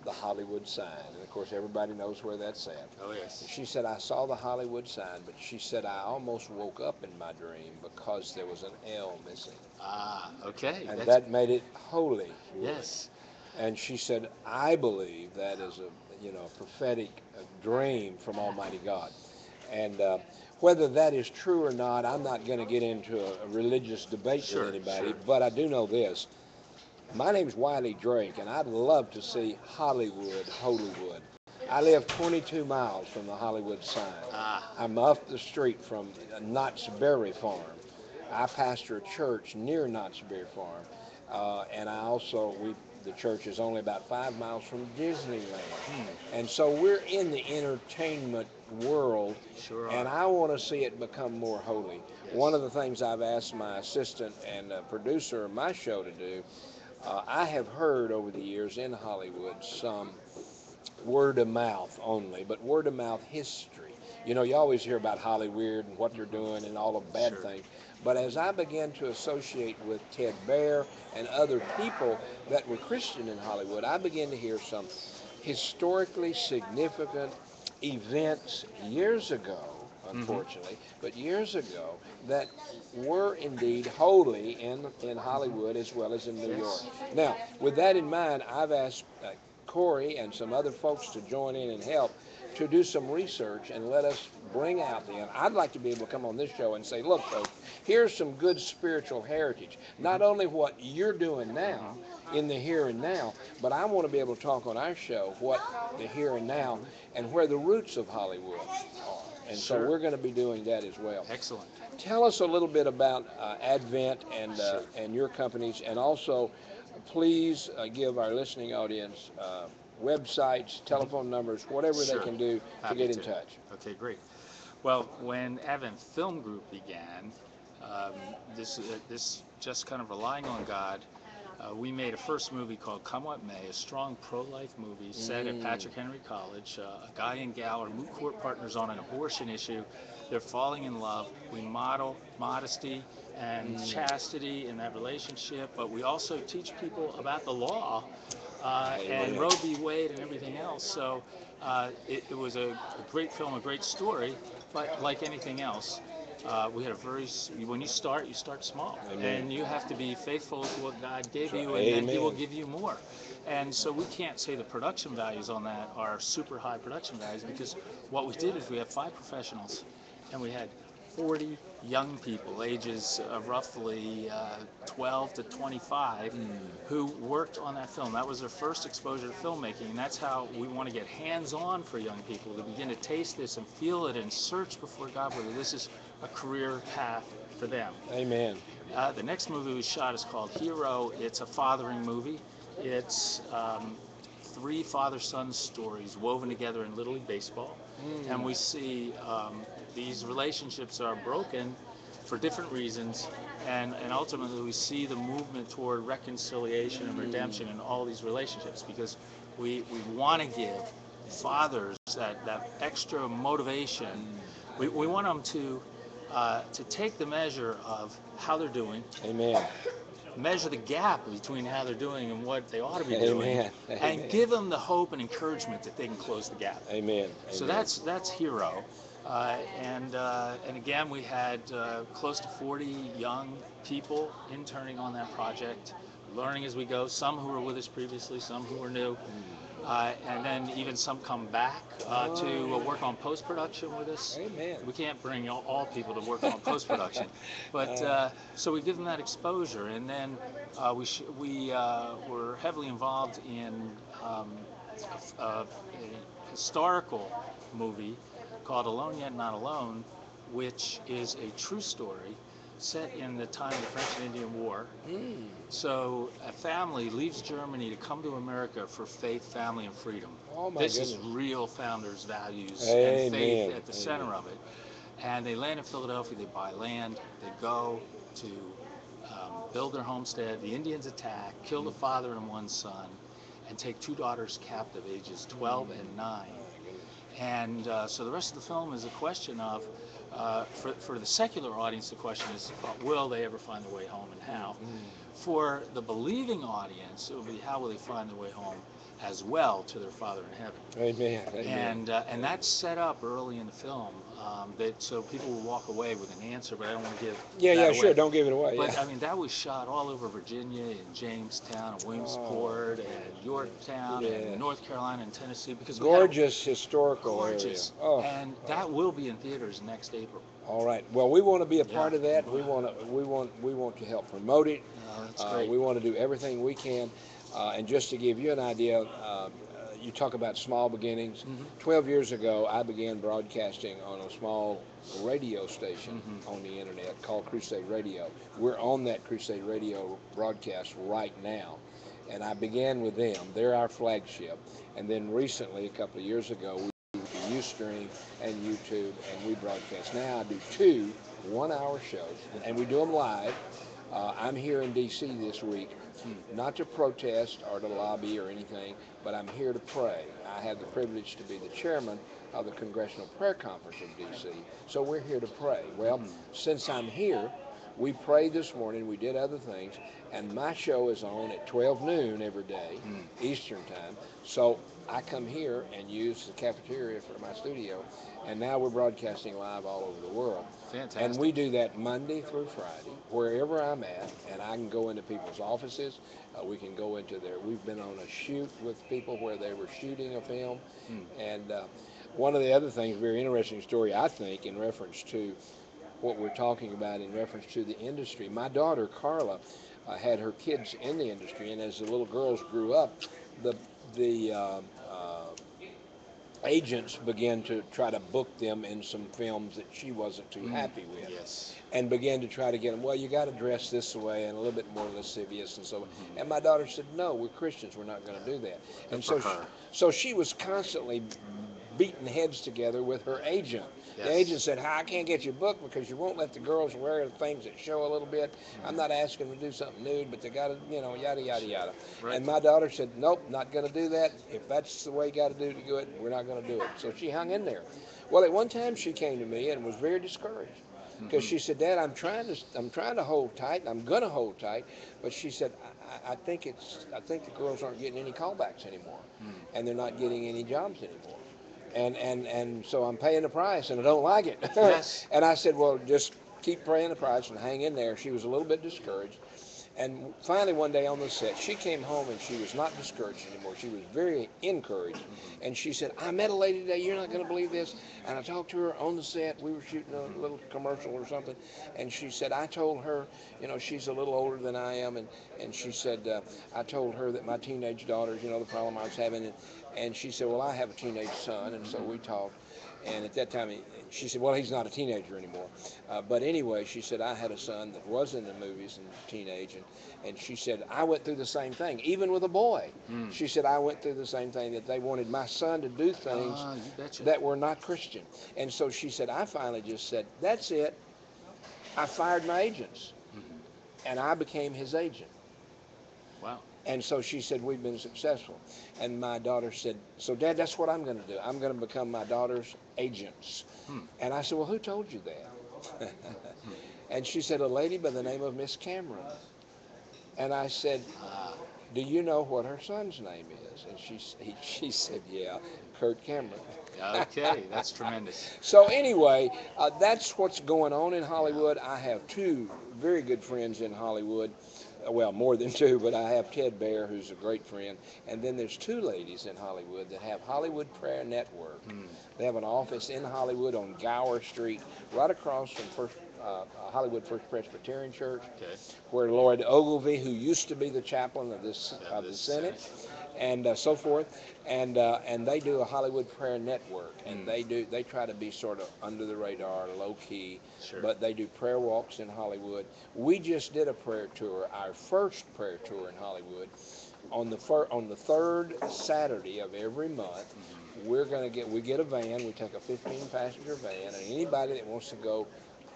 the Hollywood sign. And of course, everybody knows where that's at. Oh yes. She said, I saw the Hollywood sign, but she said, I almost woke up in my dream because there was an L missing. Ah, okay. And That's- that made it holy. yes. And she said, I believe that is a, you know, prophetic dream from Almighty God. And uh, whether that is true or not, I'm not going to get into a, a religious debate Sure, with anybody, sure. but I do know this. My name's Wiley Drake, and I'd love to see Hollywood, Hollywood. I live 22 miles from the Hollywood sign. Ah, I'm up the street from Knott's Berry Farm. I pastor a church near Knott's Berry Farm, uh, and I also we the church is only about five miles from Disneyland, and so we're in the entertainment world, sure. and. I want to see it become more holy. One of the things I've asked my assistant and uh, producer of my show to do, uh, I have heard over the years in Hollywood some word of mouth only, but word of mouth history. You know, you always hear about Hollywood and what they're doing and all the bad Sure. things. But as I began to associate with Ted Baehr and other people that were Christian in Hollywood, I began to hear some historically significant events years ago, unfortunately, but years ago that were indeed holy in in Hollywood as well as in New York. Now, with that in mind, I've asked uh, Cori and some other folks to join in and help to do some research and let us bring out the. And I'd like to be able to come on this show and say, look, folks, here's some good spiritual heritage. Not only what you're doing now in the here and now, but I want to be able to talk on our show what the here and now and where the roots of Hollywood are. And so we're going to be doing that as well. Excellent. Tell us a little bit about uh, Advent and uh, Sure. and your companies, and also please uh, give our listening audience uh, websites, telephone numbers, whatever Sure. they can do to Happy get in to. touch. Okay, great. Well, when Advent Film Group began, um, this uh, this just kind of relying on God. Uh, we made a first movie called Come What May, a strong pro-life movie set Mm. at Patrick Henry College. Uh, a guy and gal are moot court partners on an abortion issue. They're falling in love. We model modesty and Mm. chastity in that relationship, but we also teach people about the law uh, and. Roe v. Wade and everything else. So uh, it, it was a, a great film, a great story, but like anything else, uh, we had a very when you start, you start small, Amen. and you have to be faithful to what God gave you, and then He will give you more. And so we can't say the production values on that are super high production values because what we did is we had five professionals, and we had 40 young people, ages of roughly uh, 12 to 25, who worked on that film. That was their first exposure to filmmaking, and that's how we want to get hands-on for young people to begin to taste this and feel it and search before God whether this is a career path for them. Amen. Uh, the next movie we shot is called Hero. It's a fathering movie. It's um, three father-son stories woven together in Little League Baseball, and we see um, these relationships are broken for different reasons, and, and ultimately we see the movement toward reconciliation and redemption in all these relationships because we, we want to give fathers that, that extra motivation. We, we want them to uh, to take the measure of how they're doing, Amen. Measure the gap between how they're doing and what they ought to be doing, Amen. and give them the hope and encouragement that they can close the gap. Amen. So Amen. that's that's hero, uh, and uh, and again we had uh, close to 40 young people interning on that project, learning as we go. Some who were with us previously, some who were new, uh, and then even some come back uh, to uh, work on post production with us. Amen. We can't bring all, all people to work on post production, (laughs) but uh, so we give them that exposure, and then uh, we sh- we uh, were heavily involved in um, a, a historical movie called Alone Yet Not Alone, which is a true story set in the time of the French and Indian War. Mm. So a family leaves Germany to come to America for faith, family, and freedom. Oh this is real founders' values Amen. and faith at the Amen. center of it. And they land in Philadelphia. They buy land. They go to um, build their homestead. The Indians attack, kill the father and one son, and take two daughters captive, ages 12 and 9. And uh, so the rest of the film is a question of, uh, for, for the secular audience, the question is, uh, will they ever find their way home and how? For the believing audience, it will be how will they find their way home as well to their Father in heaven. Amen. Amen. And uh, and that's set up early in the film um, that so people will walk away with an answer, but I don't want to give yeah, yeah, away. sure. Don't give it away. But yeah. I mean, that was shot all over Virginia, and Jamestown, and Williamsport, and Yorktown, Yeah. and North Carolina, and Tennessee, because had a- Gorgeous historical gorgeous, area. Oh, and that will be in theaters next April. all right. Well, we want to be a Yeah. part of that. We want to. We want. We want to help promote it. Uh, that's Uh, great. we want to do everything we can. Uh, and just to give you an idea, uh, you talk about small beginnings. Mhm. 12 years ago, I began broadcasting on a small radio station Mhm. on the internet called Crusade Radio. We're on that Crusade Radio broadcast right now. And I began with them. They're our flagship. And then recently, a couple of years ago, we Ustream and YouTube, and we broadcast. Now I do two one-hour shows, and we do them live. Uh, I'm here in D.C. this week, not to protest or to lobby or anything, but I'm here to pray. I have the privilege to be the chairman of the Congressional Prayer Conference of D.C. So we're here to pray. Well, since I'm here, we prayed this morning. We did other things, and my show is on at 12 noon every day, Mm. Eastern time. So I come here and use the cafeteria for my studio, and now we're broadcasting live all over the world. Fantastic. And we do that Monday through Friday, wherever I'm at, and I can go into people's offices. Uh, we can go into their. We've been on a shoot with people where they were shooting a film, Hmm. and uh, one of the other things, very interesting story, I think, in reference to what we're talking about in reference to the industry. My daughter Carla uh, had her kids in the industry, and as the little girls grew up, the the um, agents began to try to book them in some films that she wasn't too Mm. happy with Yes. and began to try to get them well you got to dress this way and a little bit more lascivious and so Mhm. and my daughter said no we're christians we're not going to do that and so she, so she was constantly beating heads together with her agent the agent said "Hi, i can't get you book because you won't let the girls wear the things that show a little bit i'm not asking them to do something nude but they got to you know yada yada yada Right. and my daughter said nope not going to do that if that's the way you got to do to do it we're not going to do it so she hung in there well at one time she came to me and was very discouraged because Mhm. she said, "Dad, I'm trying to I'm trying to hold tight. I'm gonna hold tight." But she said, I, I think it's I think the girls aren't getting any callbacks anymore, Mm. and they're not getting any jobs anymore." And and and so I'm paying the price, and I don't like it. (laughs) Yes. and I said, "Well, just keep paying the price and hang in there." She was a little bit discouraged. And finally, one day on the set, she came home and she was not discouraged anymore. She was very encouraged. And she said, I met a lady today, you're not going to believe this. And I talked to her on the set. We were shooting a little commercial or something. And she said, I told her, you know, she's a little older than I am. And, and she said, uh, I told her that my teenage daughters, you know, the problem I was having. And, and she said, Well, I have a teenage son. And so we talked. And at that time, he, she said, Well, he's not a teenager anymore. Uh, but anyway, she said, I had a son that was in the movies and teenage. And, and she said, I went through the same thing, even with a boy. Mm. She said, I went through the same thing that they wanted my son to do things betcha. that were not Christian. And so she said, I finally just said, That's it. I fired my agents. Mhm. And I became his agent. Wow. And so she said, We've been successful. And my daughter said, So, Dad, that's what I'm going to do. I'm going to become my daughter's agents. Hmm. And I said, Well, who told you that? (laughs) and she said, A lady by the name of Miss Cameron. And I said, Do you know what her son's name is? And she, he, (laughs) she said, Yeah, Kirk Cameron. okay, (laughs) that's tremendous. So anyway, uh, that's what's going on in Hollywood. I have two very good friends in Hollywood. Uh, Well, more than (laughs) two, but I have Ted Baehr, who's a great friend, and then there's two ladies in Hollywood that have Hollywood Prayer Network. Mm. They have an office in Hollywood on Gower Street, right across from First uh, Hollywood First Presbyterian Church, Okay. where Lloyd Ogilvie, who used to be the chaplain of this Yeah, of the this Senate, and uh, so forth, and uh, and they do a Hollywood Prayer Network, and Mm. they do they try to be sort of under the radar, low key, Sure. but they do prayer walks in Hollywood. We just did a prayer tour, our first prayer tour in Hollywood, on the fir- on the third Saturday of every month. Mhm. We're gonna get we get a van, we take a 15 passenger van, and anybody that wants to go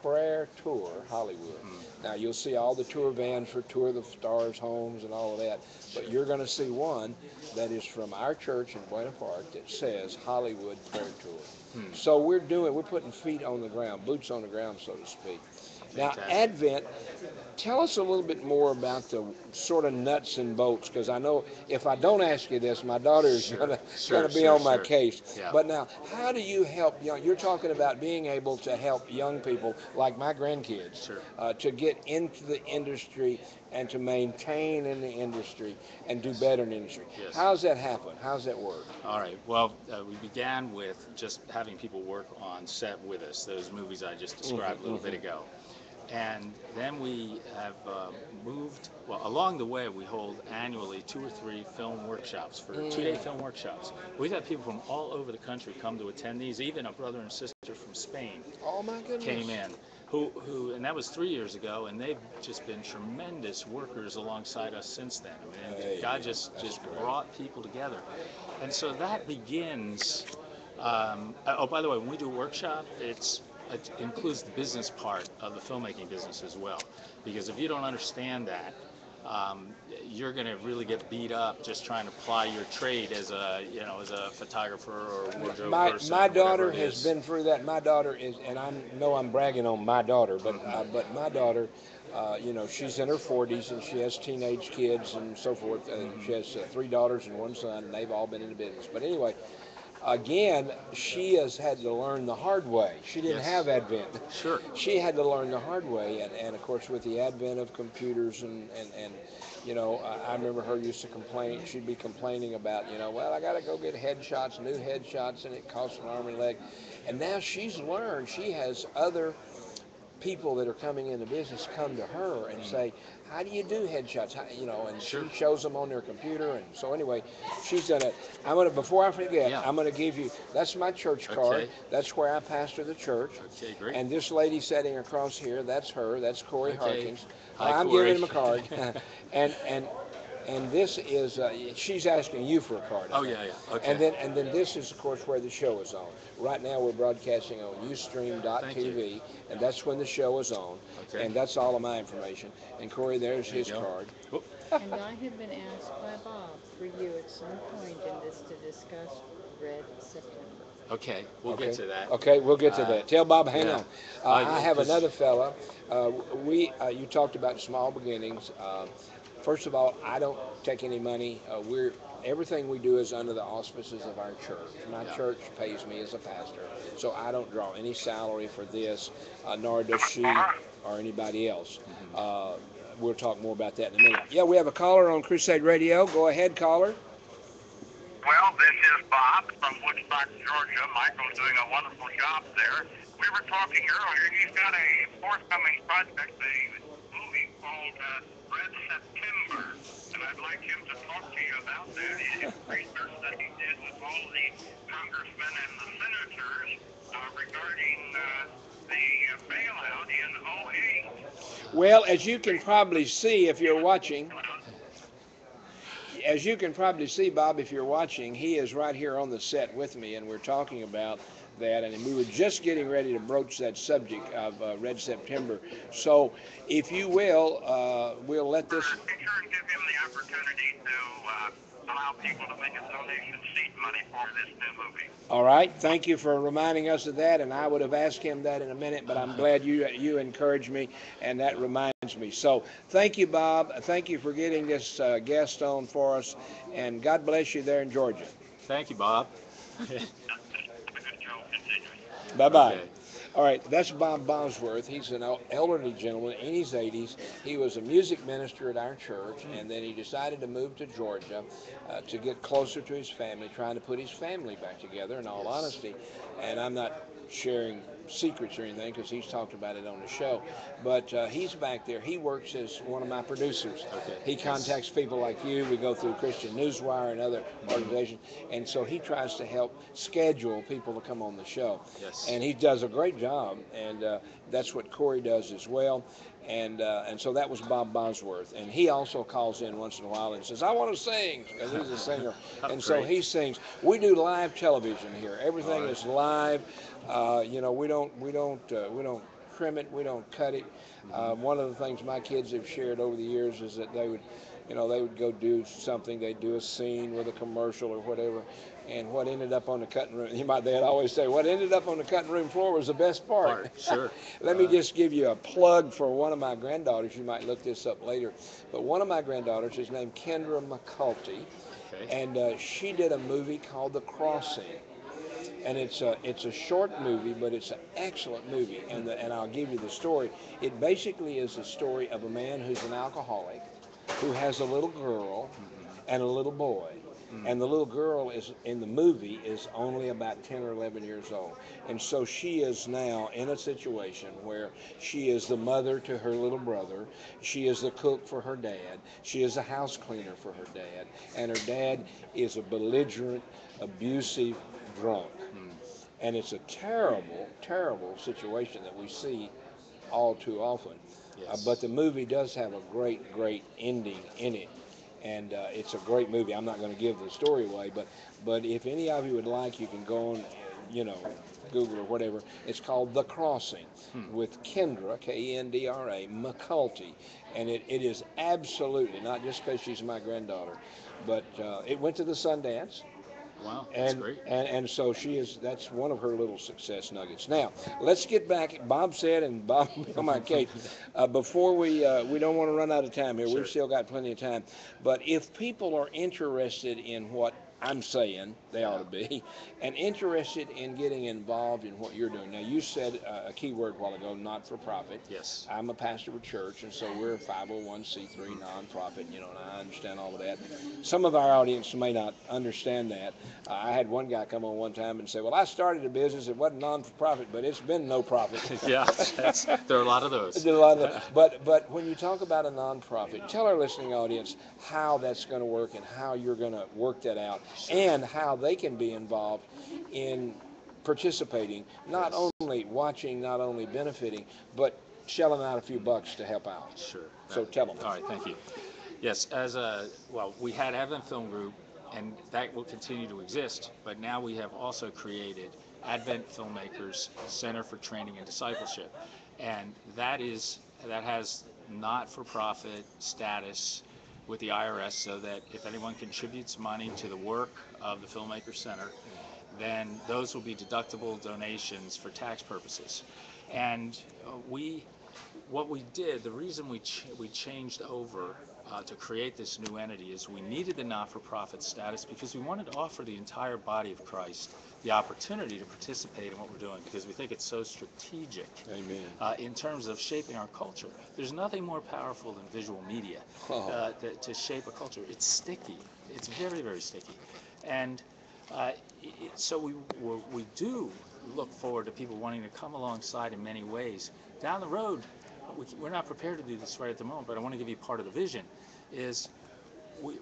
prayer tour Hollywood. Mhm. Now you'll see all the tour vans for Tour of the Stars homes and all of that, but you're going to see one that is from our church in Buena Park that says Hollywood Prayer Tour. Hmm. So we're doing, we're putting feet on the ground, boots on the ground, so to speak. Now Advent, tell us a little bit more about the sort of nuts and bolts, because I know if I don't ask you this, my daughter is Sure. going to Sure, to be sure, on my case. Yeah. But now, how do you help young? You're talking about being able to help young people like my grandkids uh, to get into the industry and to maintain in the industry and do better in the industry. Yes. How's that happen? How's that work? All right. Well, uh, we began with just having people work on set with us, those movies I just described Mhm, a little bit ago. And then we have uh, moved, well, along the way, we hold annually two or three film workshops for two day Mm. film workshops. We've had people from all over the country come to attend these, even a brother and sister from Spain Oh my goodness! came in who who and that was three years ago and they've just been tremendous workers alongside us since then I mean, Hey, god just just great. brought people together and so that begins um, oh by the way when we do a workshop it's it includes the business part of the filmmaking business as well because if you don't understand that um, you're going to really get beat up just trying to ply your trade as a you know as a photographer or a wardrobe My, person my daughter has been through that. My daughter is, and I know I'm bragging on my daughter, but Mhm. uh, but my daughter, uh, you know, she's in her 40s and she has teenage kids and so forth. Uh, Mhm. She has uh, three daughters and one son, and they've all been in the business. But anyway, again, she has had to learn the hard way. She didn't Yes. have Advent. sure She had to learn the hard way, and, and of course, with the advent of computers and, and, and you know, I, I remember her used to complain. She'd be complaining about, you know, well, I got to go get headshots, new headshots, and it costs an arm and a leg. And now she's learned. She has other people that are coming into business come to her and mm. say, "How do you do headshots?" How, you know, and Sure. she shows them on their computer. And so anyway, she's done it. I'm gonna before I forget, Yeah. I'm gonna give you. That's my church card. Okay. That's where I pastor the church. Okay, great. And this lady sitting across here, that's her. That's Cori Okay. Harkins. Hi, I'm Cori. giving him a card. (laughs) and and and this is uh, she's asking you for a card. I Oh, think. yeah, yeah, okay. And then and then this is of course where the show is on. Right now we're broadcasting on Thank Ustream.tv, and that's when the show is on. Okay. And that's all of my information. And Cori, there's There his go. card. (laughs) And I have been asked by Bob for you at some point in this to discuss Red September. Okay, we'll get to that. Okay, we'll get to Uh, that. Tell Bob, hang yeah. on. Uh, I- I have 'cause- another fella. Uh, we, uh, you talked about small beginnings. First of all, I don't take any money. Uh, we're everything we do is under the auspices of our church. My Yeah. church pays me as a pastor, so I don't draw any salary for this, uh, nor does she or anybody else. Mm-hmm. Uh, we'll talk more about that in a minute. Yeah, we have a caller on Crusade Radio. Go ahead, caller. Well, this is Bob from Woodstock, Georgia. Michael's doing a wonderful job there. We were talking earlier. He's got a forthcoming project, a movie called uh, Red September, and I'd like him to talk to you about that. His research that he did with all the congressmen and the senators uh, regarding uh, the bailout in 08. Well, as you can probably see if you're watching, as you can probably see, Bob, if you're watching, he is right here on the set with me, and we're talking about that. And we were just getting ready to broach that subject of uh, Red September. So, if you will, uh, we'll let this. Be sure give him the opportunity to uh, allow people to make a donation seed money for this new movie. All right. Thank you for reminding us of that. And I would have asked him that in a minute, but I'm glad you you encouraged me, and that reminds me. So, thank you, Bob. Thank you for getting this uh, guest on for us, and God bless you there in Georgia. Thank you, Bob. (laughs) Have a good show. Continuing. Bye bye. Okay. All right, that's Bob Bosworth. He's an elderly gentleman in his 80s. He was a music minister at our church, and then he decided to move to Georgia uh, to get closer to his family, trying to put his family back together, in all honesty. And I'm not sharing secrets or anything because he's talked about it on the show. But uh, he's back there. He works as one of my producers. Okay. He contacts people like you. We go through Christian Newswire and other organizations. And so he tries to help schedule people to come on the show Yes. and he does a great job, and uh, that's what Cori does as well. And uh, and so that was Bob Bosworth, and he also calls in once in a while and says, "I want to sing," because he's a singer, (laughs) and so he sings. We do live television here. Everything right. is live. Uh, you know, we don't we don't uh, we don't trim it. We don't cut it. Uh, one of the things my kids have shared over the years is that they would, you know, they would go do something. They'd do a scene with a commercial or whatever, and what ended up on the cutting room. (laughs) You might they'd always say, "What ended up on the cutting room floor was the best part." Part, sure. (laughs) Let me Uh, just give you a plug for one of my granddaughters. You might look this up later, but one of my granddaughters is named Kendra McCulty, Okay. and uh, she did a movie called The Crossing and it's a it's a short movie, but it's an excellent movie. And the, and I'll give you the story. It basically is the story of a man who's an alcoholic, who has a little girl and a little boy. And the little girl is in the movie is only about 10 or 11 years old. And so she is now in a situation where she is the mother to her little brother. She is the cook for her dad. She is a house cleaner for her dad. And her dad is a belligerent, abusive drunk. And it's a terrible, terrible situation that we see all too often. Uh, but the movie does have a great, great ending in it. And uh, it's a great movie. I'm not going to give the story away, but but if any of you would like, you can go on, uh, you know, Google or whatever. It's called The Crossing with Kendra, K-E-N-D-R-A, McCulty. And it, it is absolutely, not just because she's my granddaughter, but uh, it went to the Sundance. Wow, that's And, great. and and so she is. That's one of her little success nuggets. Now let's get back. Bob said, and Bob come on Kate. Uh, before we uh, we don't want to run out of time here. Sure. We've still got plenty of time. But if people are interested in what I'm saying they ought to be, (laughs) and interested in getting involved in what you're doing. Now, you said uh, a key word a while ago, not for profit. Yes. I'm a pastor of a church, and so we're a 501c3 nonprofit, you know, and I understand all of that. Some of our audience may not understand that. Uh, I had one guy come on one time and say, Well, I started a business, it wasn't non for profit, but it's been no profit. (laughs) yeah, that's, there are a lot of those. Did a lot of that. But but when you talk about a nonprofit, tell our listening audience how that's going to work and how you're going to work that out, and how they can be involved in participating, not only watching, not only benefiting, but shelling out a few bucks to help out. Sure. So tell them. All right, thank you. Yes, as a, well, we had Advent Film Group, and that will continue to exist, but now we have also created Advent Filmmakers Center for Training and Discipleship. And that is, that has not-for-profit status with the IRS so that if anyone contributes money to the work of the Filmmaker Center, then those will be deductible donations for tax purposes. And uh, we, what we did, the reason we ch- we changed over uh, to create this new entity is we needed the not-for-profit status because we wanted to offer the entire body of Christ the opportunity to participate in what we're doing because we think it's so strategic Amen. uh, in terms of shaping our culture. There's nothing more powerful than visual media Oh. uh, to, to shape a culture. It's sticky. It's very, very sticky. And uh, i- i- so we, we we do look forward to people wanting to come alongside in many ways. Down the road, we, we're not prepared to do this right at the moment, but I want to give you part of the vision. Is we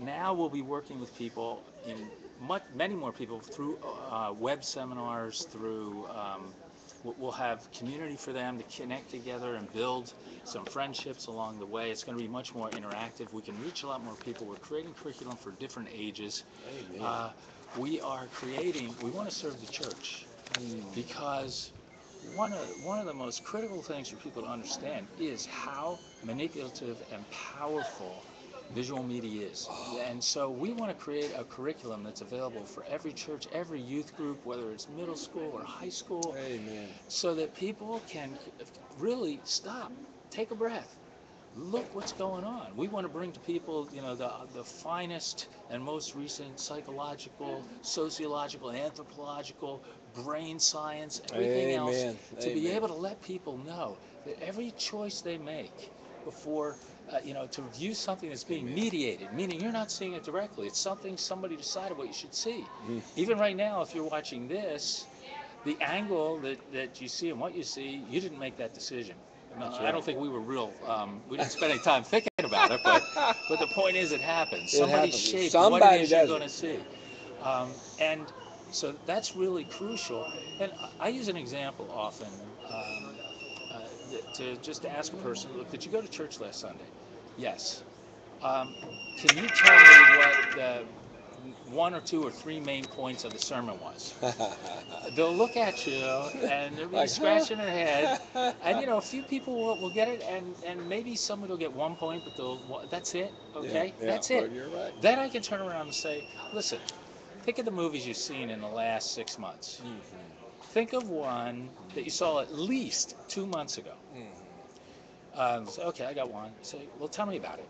now we'll be working with people in much, many more people through uh, web seminars, through um, we'll- we'll have community for them to connect together and build some friendships along the way. It's going to be much more interactive. We can reach a lot more people. We're creating curriculum for different ages. Uh, we are creating. We want to serve the church because one of one of the most critical things for people to understand is how manipulative and powerful visual media is. And so we want to create a curriculum that's available for every church, every youth group, whether it's middle school or high school, Amen. so that people can really stop, take a breath, look what's going on. We want to bring to people, you know, the the finest and most recent psychological, sociological, anthropological, brain science, everything else, Amen. to be able to let people know that every choice they make before. Uh, you know, to view something as being mediated, meaning you're not seeing it directly. It's something somebody decided what you should see. Mhm. Even right now, if you're watching this, the angle that, that you see and what you see, you didn't make that decision. That's I don't think we were real. Um, we didn't spend any time thinking about it, but but the point is, it happens. It Somebody happens. shaped Somebody what it is you're going to see, um, and so that's really crucial. And I- use an example often um, uh, to just to ask a person, look, did you go to church last Sunday? Yes. Um, can you tell me what the one or two or three main points of the sermon was? (laughs) they'll look at you and they'll be Like, scratching their head. (laughs) And you know, a few people will, will get it, and, and maybe somebody will get one point, but they'll that's it. Okay, Yeah, yeah, that's well, it. You're right. Then I can turn around and say, listen, think of the movies you've seen in the last six months. Think of one that you saw at least two months ago. Um, say, okay, I got one. Say, well, tell me about it.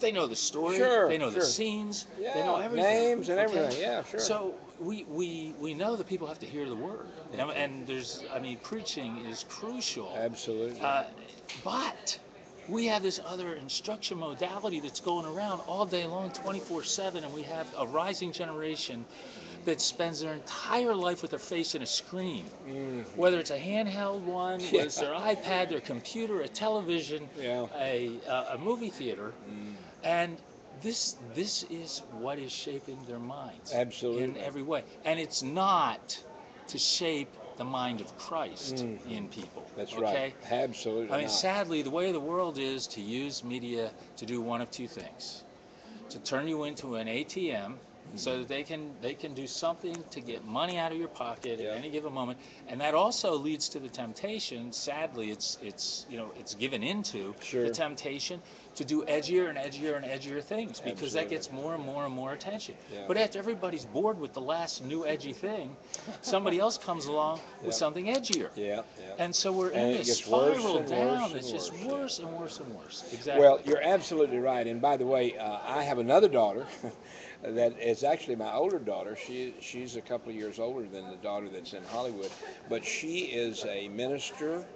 They know the story. Sure, They know sure. the scenes. Yeah, they know everything. names and okay? everything. Yeah, sure. So we, we we know that people have to hear the word, and, and there's I mean preaching is crucial. Absolutely. Uh, but we have this other instruction modality that's going around all day long, 24/7, and we have a rising generation that spends their entire life with their face in a screen, Mhm. whether it's a handheld one, Yeah. whether it's their iPad, their computer, a television, Yeah. a a, a movie theater, Mm. And this this is what is shaping their minds Absolutely. in every way. And it's not to shape the mind of Christ Mhm. in people. That's okay? right. Absolutely. I mean, not. sadly, the way the world is to use media to do one of two things: to turn you into an ATM, so that they can they can do something to get money out of your pocket Yeah. at any given moment, and that also leads to the temptation. Sadly, it's it's you know it's given into Sure. the temptation to do edgier and edgier and edgier things because that gets more and more and more attention. Yeah. But after everybody's bored with the last new edgy thing, somebody (laughs) else comes along with something edgier. Yeah. Yeah. And so we're And in this spiral down. worse It's and just worse, yeah. worse and worse and worse. Exactly. Well, you're absolutely right. And by the way, uh, I have another daughter (laughs) that is actually my older daughter. She she's a couple of years older than the daughter that's in Hollywood, but she is a minister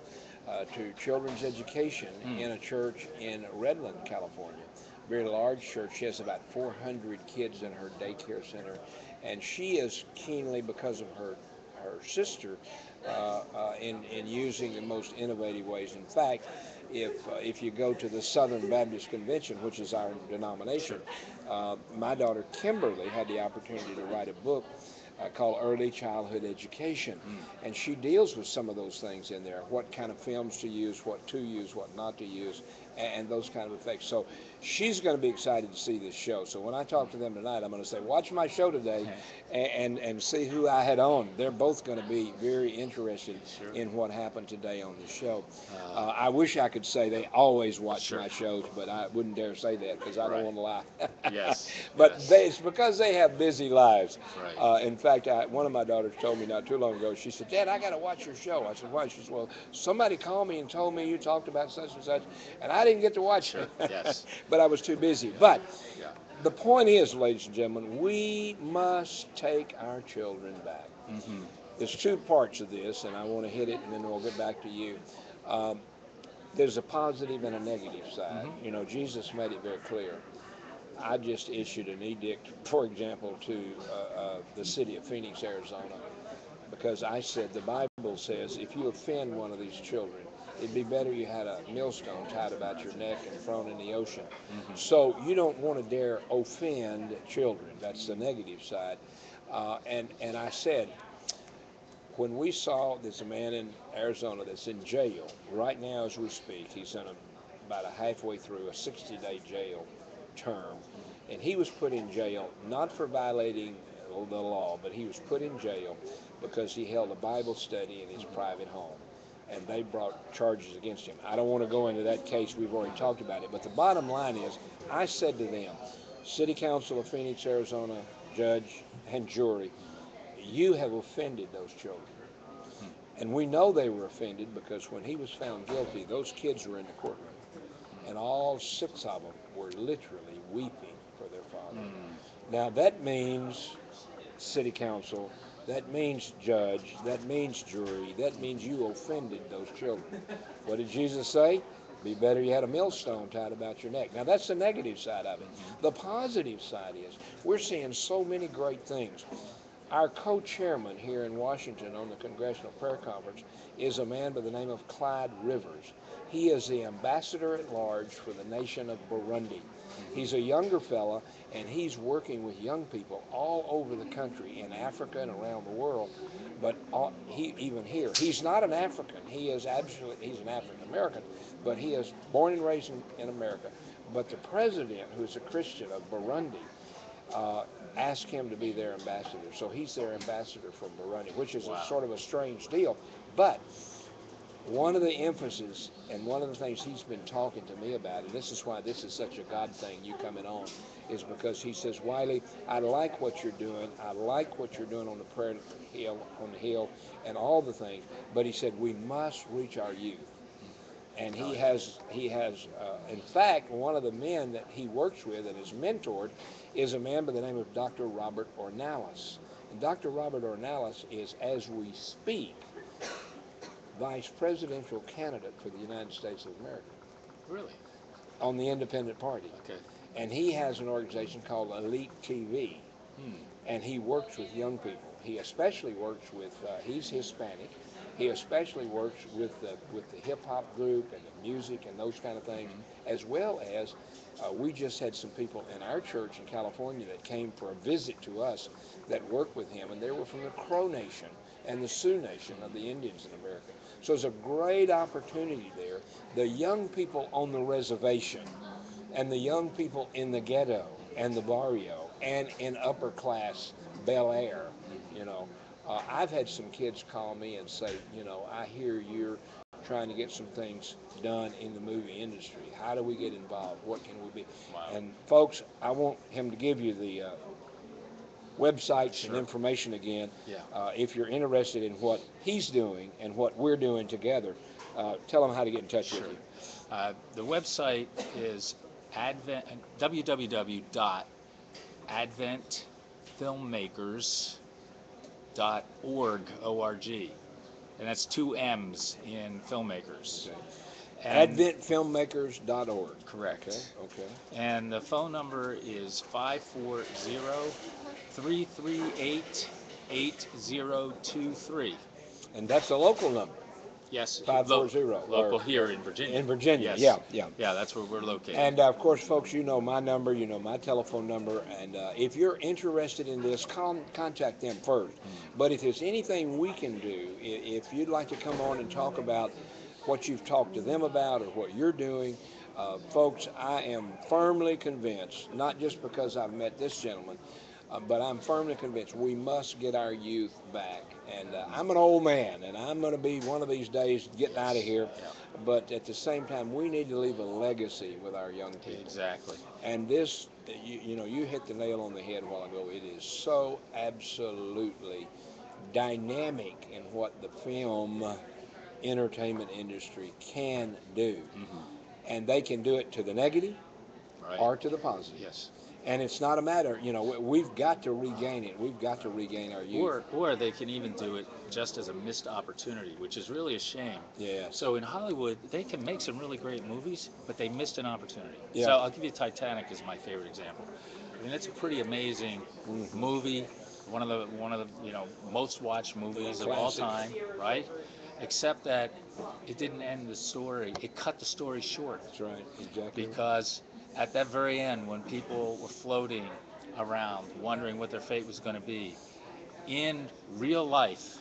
uh, to children's education Hmm. in a church in Redland, California. Very large church. She has about 400 kids in her daycare center, and she is keenly because of her her sister uh, uh, in in using the most innovative ways. In fact, if uh, if you go to the Southern Baptist Convention, which is our denomination, uh, my daughter Kimberly had the opportunity to write a book called Early Childhood Education, hmm. and she deals with some of those things in there. What kind of films to use, what to use, what not to use, and, and those kind of effects. So she's going to be excited to see this show. So when I talk to them tonight, I'm going to say, watch my show today, and and, and see who I had on. They're both going to be very interested Sure. in what happened today on the show. Uh, Uh, I wish I could say they always watch Sure. my shows, but I wouldn't dare say that because I Right. don't want to lie. (laughs) Yes, but yes. They, it's because they have busy lives. Right. Uh, in fact, I, one of my daughters told me not too long ago. She said, "Dad, I got to watch your show." I said, "Why?" She said, "Well, somebody called me and told me you talked about such and such, and I didn't get to watch Sure, it. yes. (laughs) but I was too busy." But the point is, ladies and gentlemen, we must take our children back Mhm. there's two parts of this, and I want to hit it, and then we'll get back to you. Um, there's a positive and a negative side. Mhm. You know, Jesus made it very clear. I just issued an edict, for example, to uh, uh, the city of Phoenix, Arizona, because I said the Bible says if you offend one of these children, it'd be better you had a millstone tied about your neck and thrown in the ocean. Mhm. So you don't want to dare offend children. That's the negative side. Uh, and and I said, when we saw there's a man in Arizona that's in jail right now as we speak. He's in a, about a halfway through a 60-day jail term, and he was put in jail not for violating the law, but he was put in jail because he held a Bible study in his private home. And they brought charges against him. I don't want to go into that case. We've already talked about it. But the bottom line is, I said to them, City Council of Phoenix, Arizona, judge and jury, you have offended those children. And we know they were offended because when he was found guilty, those kids were in the courtroom. And all six of them were literally weeping for their father. Mm. Now that means city council, that means judge, that means jury, that means you offended those children. What did Jesus say? Be better you had a millstone tied about your neck. Now that's the negative side of it. The positive side is we're seeing so many great things. Our co-chairman here in Washington on the Congressional Prayer Conference is a man by the name of Clyde Rivers. He is the ambassador at large for the nation of Burundi. He's a younger fella, and he's working with young people all over the country, in Africa and around the world. But all, he even here, he's not an African. He is absolutely he's an African American, but he is born and raised in, in America. But the president, who's a Christian of Burundi, uh, asked him to be their ambassador. So he's their ambassador for Burundi, which is Wow. a sort of a strange deal. But one of the emphasis and one of the things he's been talking to me about, and this is why this is such a God thing, you coming on, is because he says, Wiley, I like what you're doing. I like what you're doing on the prayer hill, on the hill, and all the things. But he said we must reach our youth. And he has, he has, uh, in fact, one of the men that he works with and is mentored is a man by the name of Dr. Robert Ornelas. And Dr. Robert Ornelas is, as we speak, vice presidential candidate for the United States of America Really? on the Independent Party. Okay. And he has an organization called Elite TV, Hmm. and he works with young people. He especially works with, uh, he's Hispanic. He especially works with the, with the hip hop group and the music and those kind of things, as well as uh, we just had some people in our church in California that came for a visit to us that worked with him, and they were from the Crow Nation and the Sioux Nation of the Indians in America. So it's a great opportunity there. The young people on the reservation and the young people in the ghetto and the barrio and in upper class Bel Air, you know. Uh, I've had some kids call me and say, you know, I hear you're trying to get some things done in the movie industry. How do we get involved? What can we be? Wow. And folks, I want him to give you the uh, websites and information again. Yeah. Uh, if you're interested in what he's doing and what we're doing together, uh, tell them how to get in touch Sure. with you. Uh, the website is advent adventfilmmakers.org, O-R-G. And that's two M's in filmmakers. Okay. AdventFilmmakers.org. Correct. Okay, okay. And the phone number is 540-338-8023. And that's a local number Yes. Five lo- four zero, Local here in Virginia. in Virginia. Yes. Yeah, yeah. Yeah, that's where we're located. And uh, of course, folks, you know my number, you know my telephone number, and uh, if you're interested in this, con- contact them first. But if there's anything we can do, if you'd like to come on and talk about what you've talked to them about or what you're doing, uh, folks, I am firmly convinced, not just because I've met this gentleman, uh, but I'm firmly convinced we must get our youth back. And uh, I'm an old man, and I'm going to be one of these days getting out of here. Yeah. But at the same time, we need to leave a legacy with our young people. Exactly. And this, you, you know, you hit the nail on the head a while ago. It is so absolutely dynamic in what the film entertainment industry can do. And they can do it to the negative Right. or to the positive. yes. And it's not a matter, you know, we- we've got to regain it. We've got to regain our youth. Or, or they can even do it just as a missed opportunity, which is really a shame. yeah. So in Hollywood, they can make some really great movies, but they missed an opportunity. Yeah. So I'll give you Titanic as my favorite example. I mean, it's a pretty amazing Mhm. movie, one of the one of the you know most watched movies of all time, right? Except that it didn't end the story. It cut the story short That's right. Exactly. because at that very end, when people were floating around, wondering what their fate was going to be, in real life,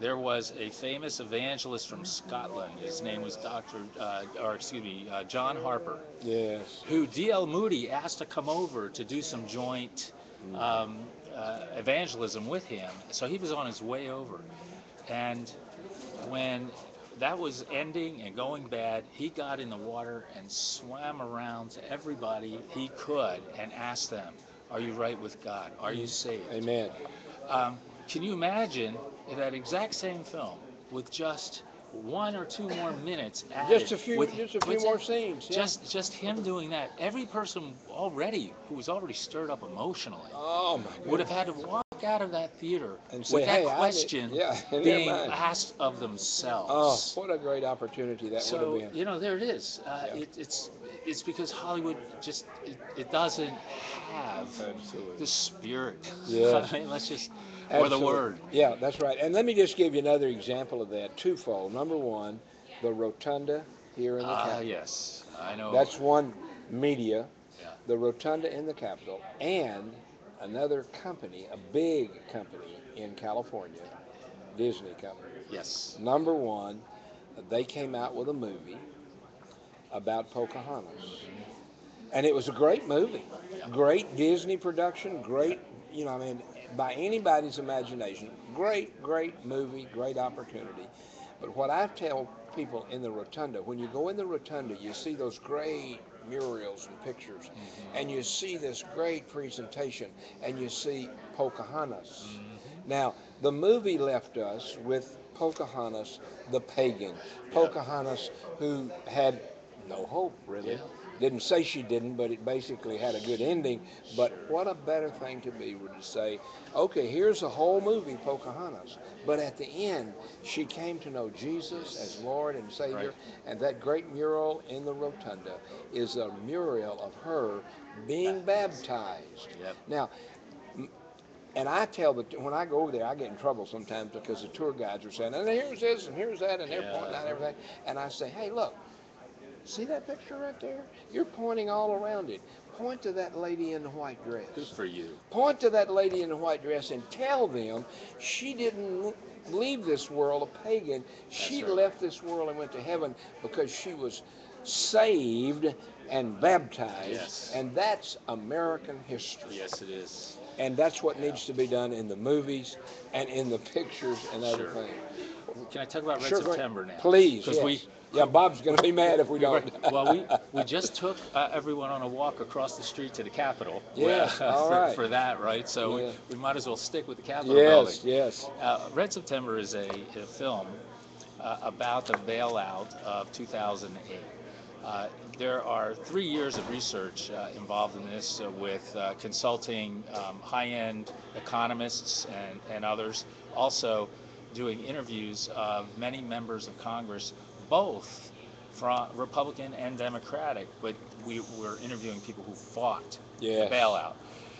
there was a famous evangelist from Scotland. His name was Dr. Uh, or excuse me, uh, John Harper, yes. who D.L. Moody asked to come over to do some joint um, uh, evangelism with him. So he was on his way over, and when that was ending and going bad, he got in the water and swam around to everybody he could and asked them, "Are you right with God? Are you saved?" Amen. Um, can you imagine that exact same film with just one or two more minutes added? Just a few, with- just a few more scenes. Yeah. Just, just him doing that. Every person already who was already stirred up emotionally oh my would have had to walk out of that theater And say, with that "Hey, I question yeah, (laughs) being asked of themselves. Oh, what a great opportunity that would have been. you know, there it is. Uh, Yeah. it, it's it's because Hollywood just it, it doesn't have Absolutely. the spirit. (laughs) Yes. I mean, let's just or the word. Yeah, that's right. And let me just give you another example of that, twofold. Number one, the rotunda here in the Ah, Capitol. yes, I know. That's one media, Yeah. the rotunda in the Capitol, and another company, a big company in California, Disney company. yes. Number one, they came out with a movie about Pocahontas. And it was a great movie. Great Disney production, great, you know, I mean, by anybody's imagination, great, great movie, great opportunity. But what I tell people in the rotunda, when you go in the rotunda, you see those great murals and pictures, mm-hmm. and you see this great presentation, and you see Pocahontas. Mm-hmm. Now, the movie left us with Pocahontas, the pagan. Pocahontas, who had no hope, really. Yeah. Didn't say she didn't, but it basically had a good ending. But what a better thing to be would to say, okay, here's the whole movie, Pocahontas. But at the end, she came to know Jesus as Lord and Savior. Right. And that great mural in the rotunda is a mural of her being baptized. Yep. Now, and I tell the when I go over there, I get in trouble sometimes because the tour guides are saying, and here's this and here's that, and they're Yeah. pointing out everything. And I say, hey, look, see that picture right there? You're pointing all around it. Point to that lady in the white dress. Good for you. Point to that lady in the white dress and tell them she didn't leave this world a pagan. She right. left this world and went to heaven because she was saved and baptized. Yes. And that's American history. Yes, it is. And that's what needs to be done in the movies and in the pictures and other Sure. things. Can I talk about Red Sure, go ahead. September now? Please, 'Cause yes. we yeah, Bob's going to be mad if we don't. well, we we (laughs) just took uh, everyone on a walk across the street to the Capitol. Yes, (laughs) uh, all for, right. for that, right? So Yeah. we, we might as well stick with the Capitol yes, building. yes. Uh, Red September is a, a film uh, about the bailout of 2008. Uh, there are three years of research uh, involved in this uh, with uh, consulting um, high-end economists and, and others, also doing interviews of many members of Congress, both from Republican and Democratic, but we were interviewing people who fought Yeah. the bailout.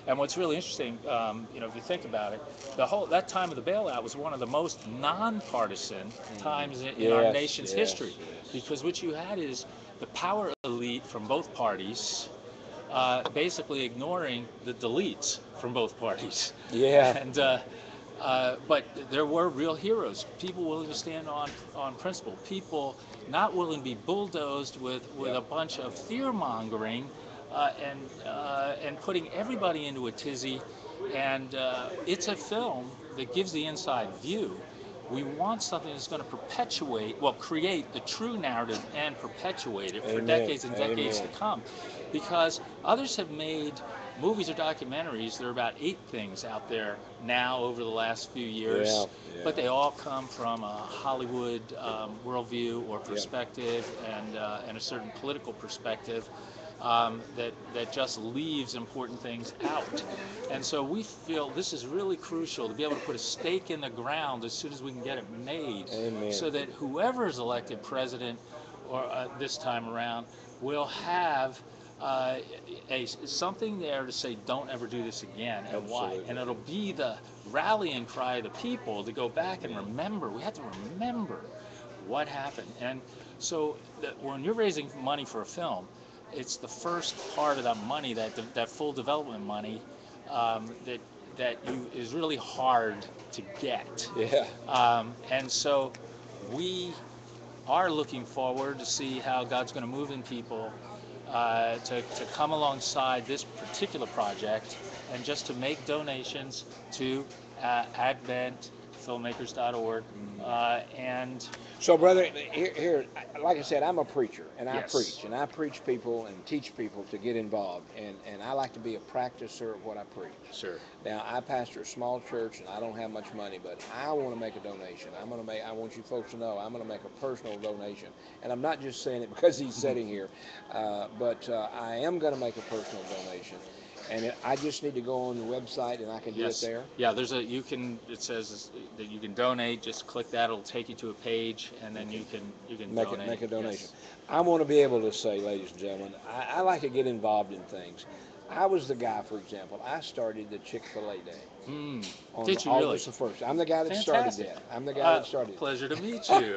And what's really interesting, um, you know, if you think about it, the whole that time of the bailout was one of the most nonpartisan times in, in our nation's yes, history, yes. because what you had is the power elite from both parties, uh, basically ignoring the deletes from both parties. Yeah. (laughs) And uh, uh, but there were real heroes, people willing to stand on on principle, people not willing to be bulldozed with with Yeah. a bunch of fear mongering. Uh, and uh, and putting everybody into a tizzy, and uh, it's a film that gives the inside view. We want something that's going to perpetuate, well, create the true narrative and perpetuate it for Amen. decades and decades Amen. to come, because others have made movies or documentaries. There are about eight things out there now over the last few years, Yeah, yeah. but they all come from a Hollywood um, worldview or perspective and uh, and a certain political perspective. Um, that that just leaves important things out, and so we feel this is really crucial to be able to put a stake in the ground as soon as we can get it made, Amen. so that whoever is elected president or uh, this time around will have uh, a, something there to say, don't ever do this again, and why. And it'll be the rallying cry of the people to go back and remember. We have to remember what happened. And so that when you're raising money for a film, it's the first part of that money, that that full development money, um, that that you is really hard to get. Yeah. Um, and so we are looking forward to see how God's going to move in people uh, to, to come alongside this particular project and just to make donations to uh, adventfilmmakers.org. Uh, and So, brother, here, here, like I said, I'm a preacher, and I Yes. preach, and I preach people and teach people to get involved, and, and I like to be a practicer of what I preach. sure, Now, I pastor a small church, and I don't have much money, but I want to make a donation. I'm going to make. I want you folks to know I'm going to make a personal donation, and I'm not just saying it (laughs) because he's sitting here, uh, but uh, I am going to make a personal donation, and it, I just need to go on the website, and I can do Yes. it there. yeah, there's a you can it says that you can donate. Just click that; it'll take you to a page, and then you can you can Make donate. it, make a donation. Yes. I want to be able to say, ladies and gentlemen, I, I like to get involved in things. I was the guy, for example, I started the Chick Fil A Day Mm. on Did you really? August the first. I'm the guy that Fantastic. started that. I'm the guy Uh, that started. it. Pleasure to meet (laughs) you.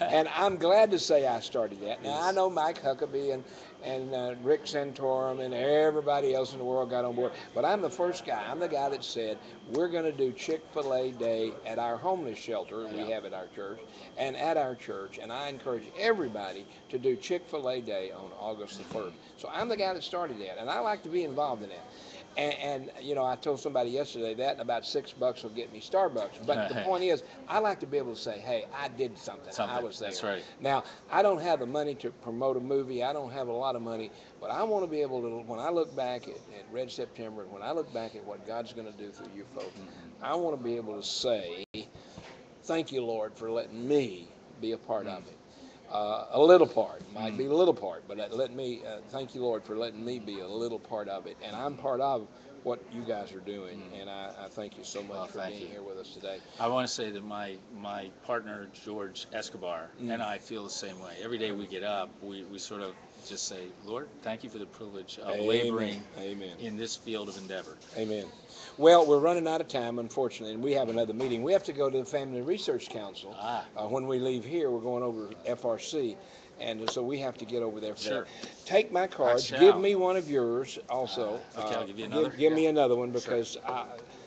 and I'm glad to say I started that. Now I know Mike Huckabee and and uh, Rick Santorum and everybody else in the world got on board, but I'm the first guy. I'm the guy that said we're going to do Chick-fil-A Day at our homeless shelter we have at our church and at our church, and I encourage everybody to do Chick-fil-A Day on August the first. So I'm the guy that started that, and I like to be involved in that. And, and you know, I told somebody yesterday that and about six bucks will get me Starbucks. But the (laughs) point is, I like to be able to say, "Hey, I did something. I was there." That's right. Now, I don't have the money to promote a movie. I don't have a lot of money, but I want to be able to, when I look back at, at Red September, and when I look back at what God's going to do through you folks, I want to be able to say, "Thank you, Lord, for letting me be a part of mm. it." Uh, a little part, might be a little part, but uh, let me uh, thank you, Lord, for letting me be a little part of it, and I'm part of what you guys are doing, and I, I thank you so much Well, for being you. here with us today. I want to say that my my partner George Escobar Mm. and I feel the same way. Every day we get up, we, we sort of just say, Lord, thank you for the privilege of laboring Amen. in this field of endeavor. Amen. Well, we're running out of time, unfortunately, and we have another meeting. We have to go to the Family Research Council. Ah, Uh, when we leave here, we're going over FRC, and so we have to get over there for Sure. that. Take my cards. Give me one of yours also. Ah, okay, Uh, I'll give you another. Give, give me another one Sure. because I,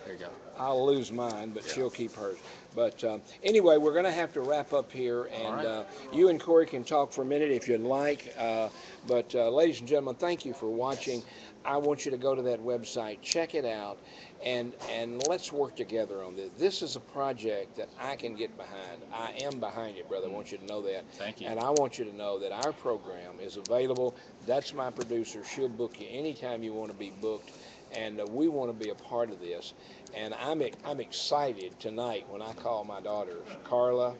there you go. I'll lose mine, but Yeah. she'll keep hers. But um, anyway, we're going to have to wrap up here, and right. uh, you and Cori can talk for a minute if you'd like. Uh, but uh, ladies and gentlemen, thank you for watching. I want you to go to that website, check it out, and and let's work together on this. This is a project that I can get behind. I am behind it, brother. I want you to know that. Thank you. And I want you to know that our program is available. That's my producer. She'll book you anytime you want to be booked. And uh, we want to be a part of this. And I'm, I'm excited tonight when I call my daughters, Carla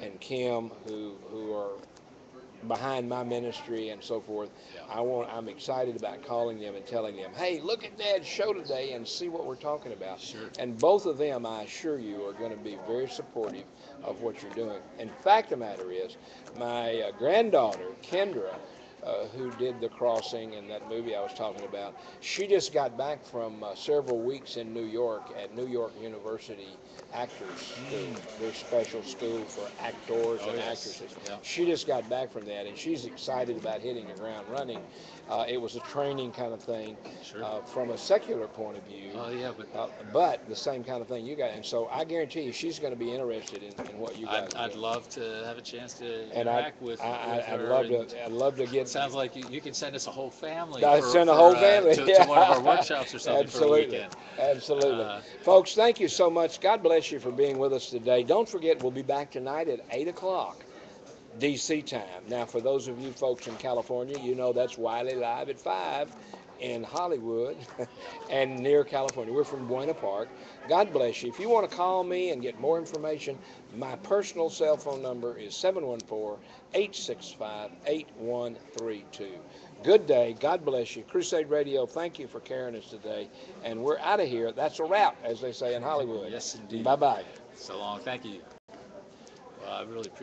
and Kim, who, who are behind my ministry and so forth. I want. I'm excited about calling them and telling them, "Hey, look at Dad's show today and see what we're talking about." Sure. And both of them, I assure you, are going to be very supportive of what you're doing. In fact, the matter is, my uh, granddaughter Kendra, uh, who did the crossing and that movie I was talking about, she just got back from uh, several weeks in New York at New York University Actors School, their special school for actors Oh, and yes. actresses. Yeah. She just got back from that, and she's excited about hitting the ground running. Uh, it was a training kind of thing Sure. uh, from a secular point of view. Oh, yeah, but Uh, but the same kind of thing you got, and so I guarantee you, she's going to be interested in, in what you guys I'd, I'd love to have a chance to and I, interact with, I, I, with I'd her. love to, I'd love to get. sounds like you, you can send us a whole family. I'd for- send a for, whole uh, family, to, yeah. to one of our workshops or something for the Absolutely. weekend. Absolutely, Uh, folks. Thank you so much. God bless you for being with us today. Don't forget, we'll be back tonight at eight o'clock. DC time. Now, for those of you folks in California, you know that's Wiley Live at 5 in Hollywood (laughs) and near California. We're from Buena Park. God bless you. If you want to call me and get more information, my personal cell phone number is 714 865 8132. Good day. God bless you. Crusade Radio, thank you for carrying us today. And we're out of here. That's a wrap, as they say in Hollywood. Yes, indeed. Bye bye. So long. Thank you. Well, I really appreciate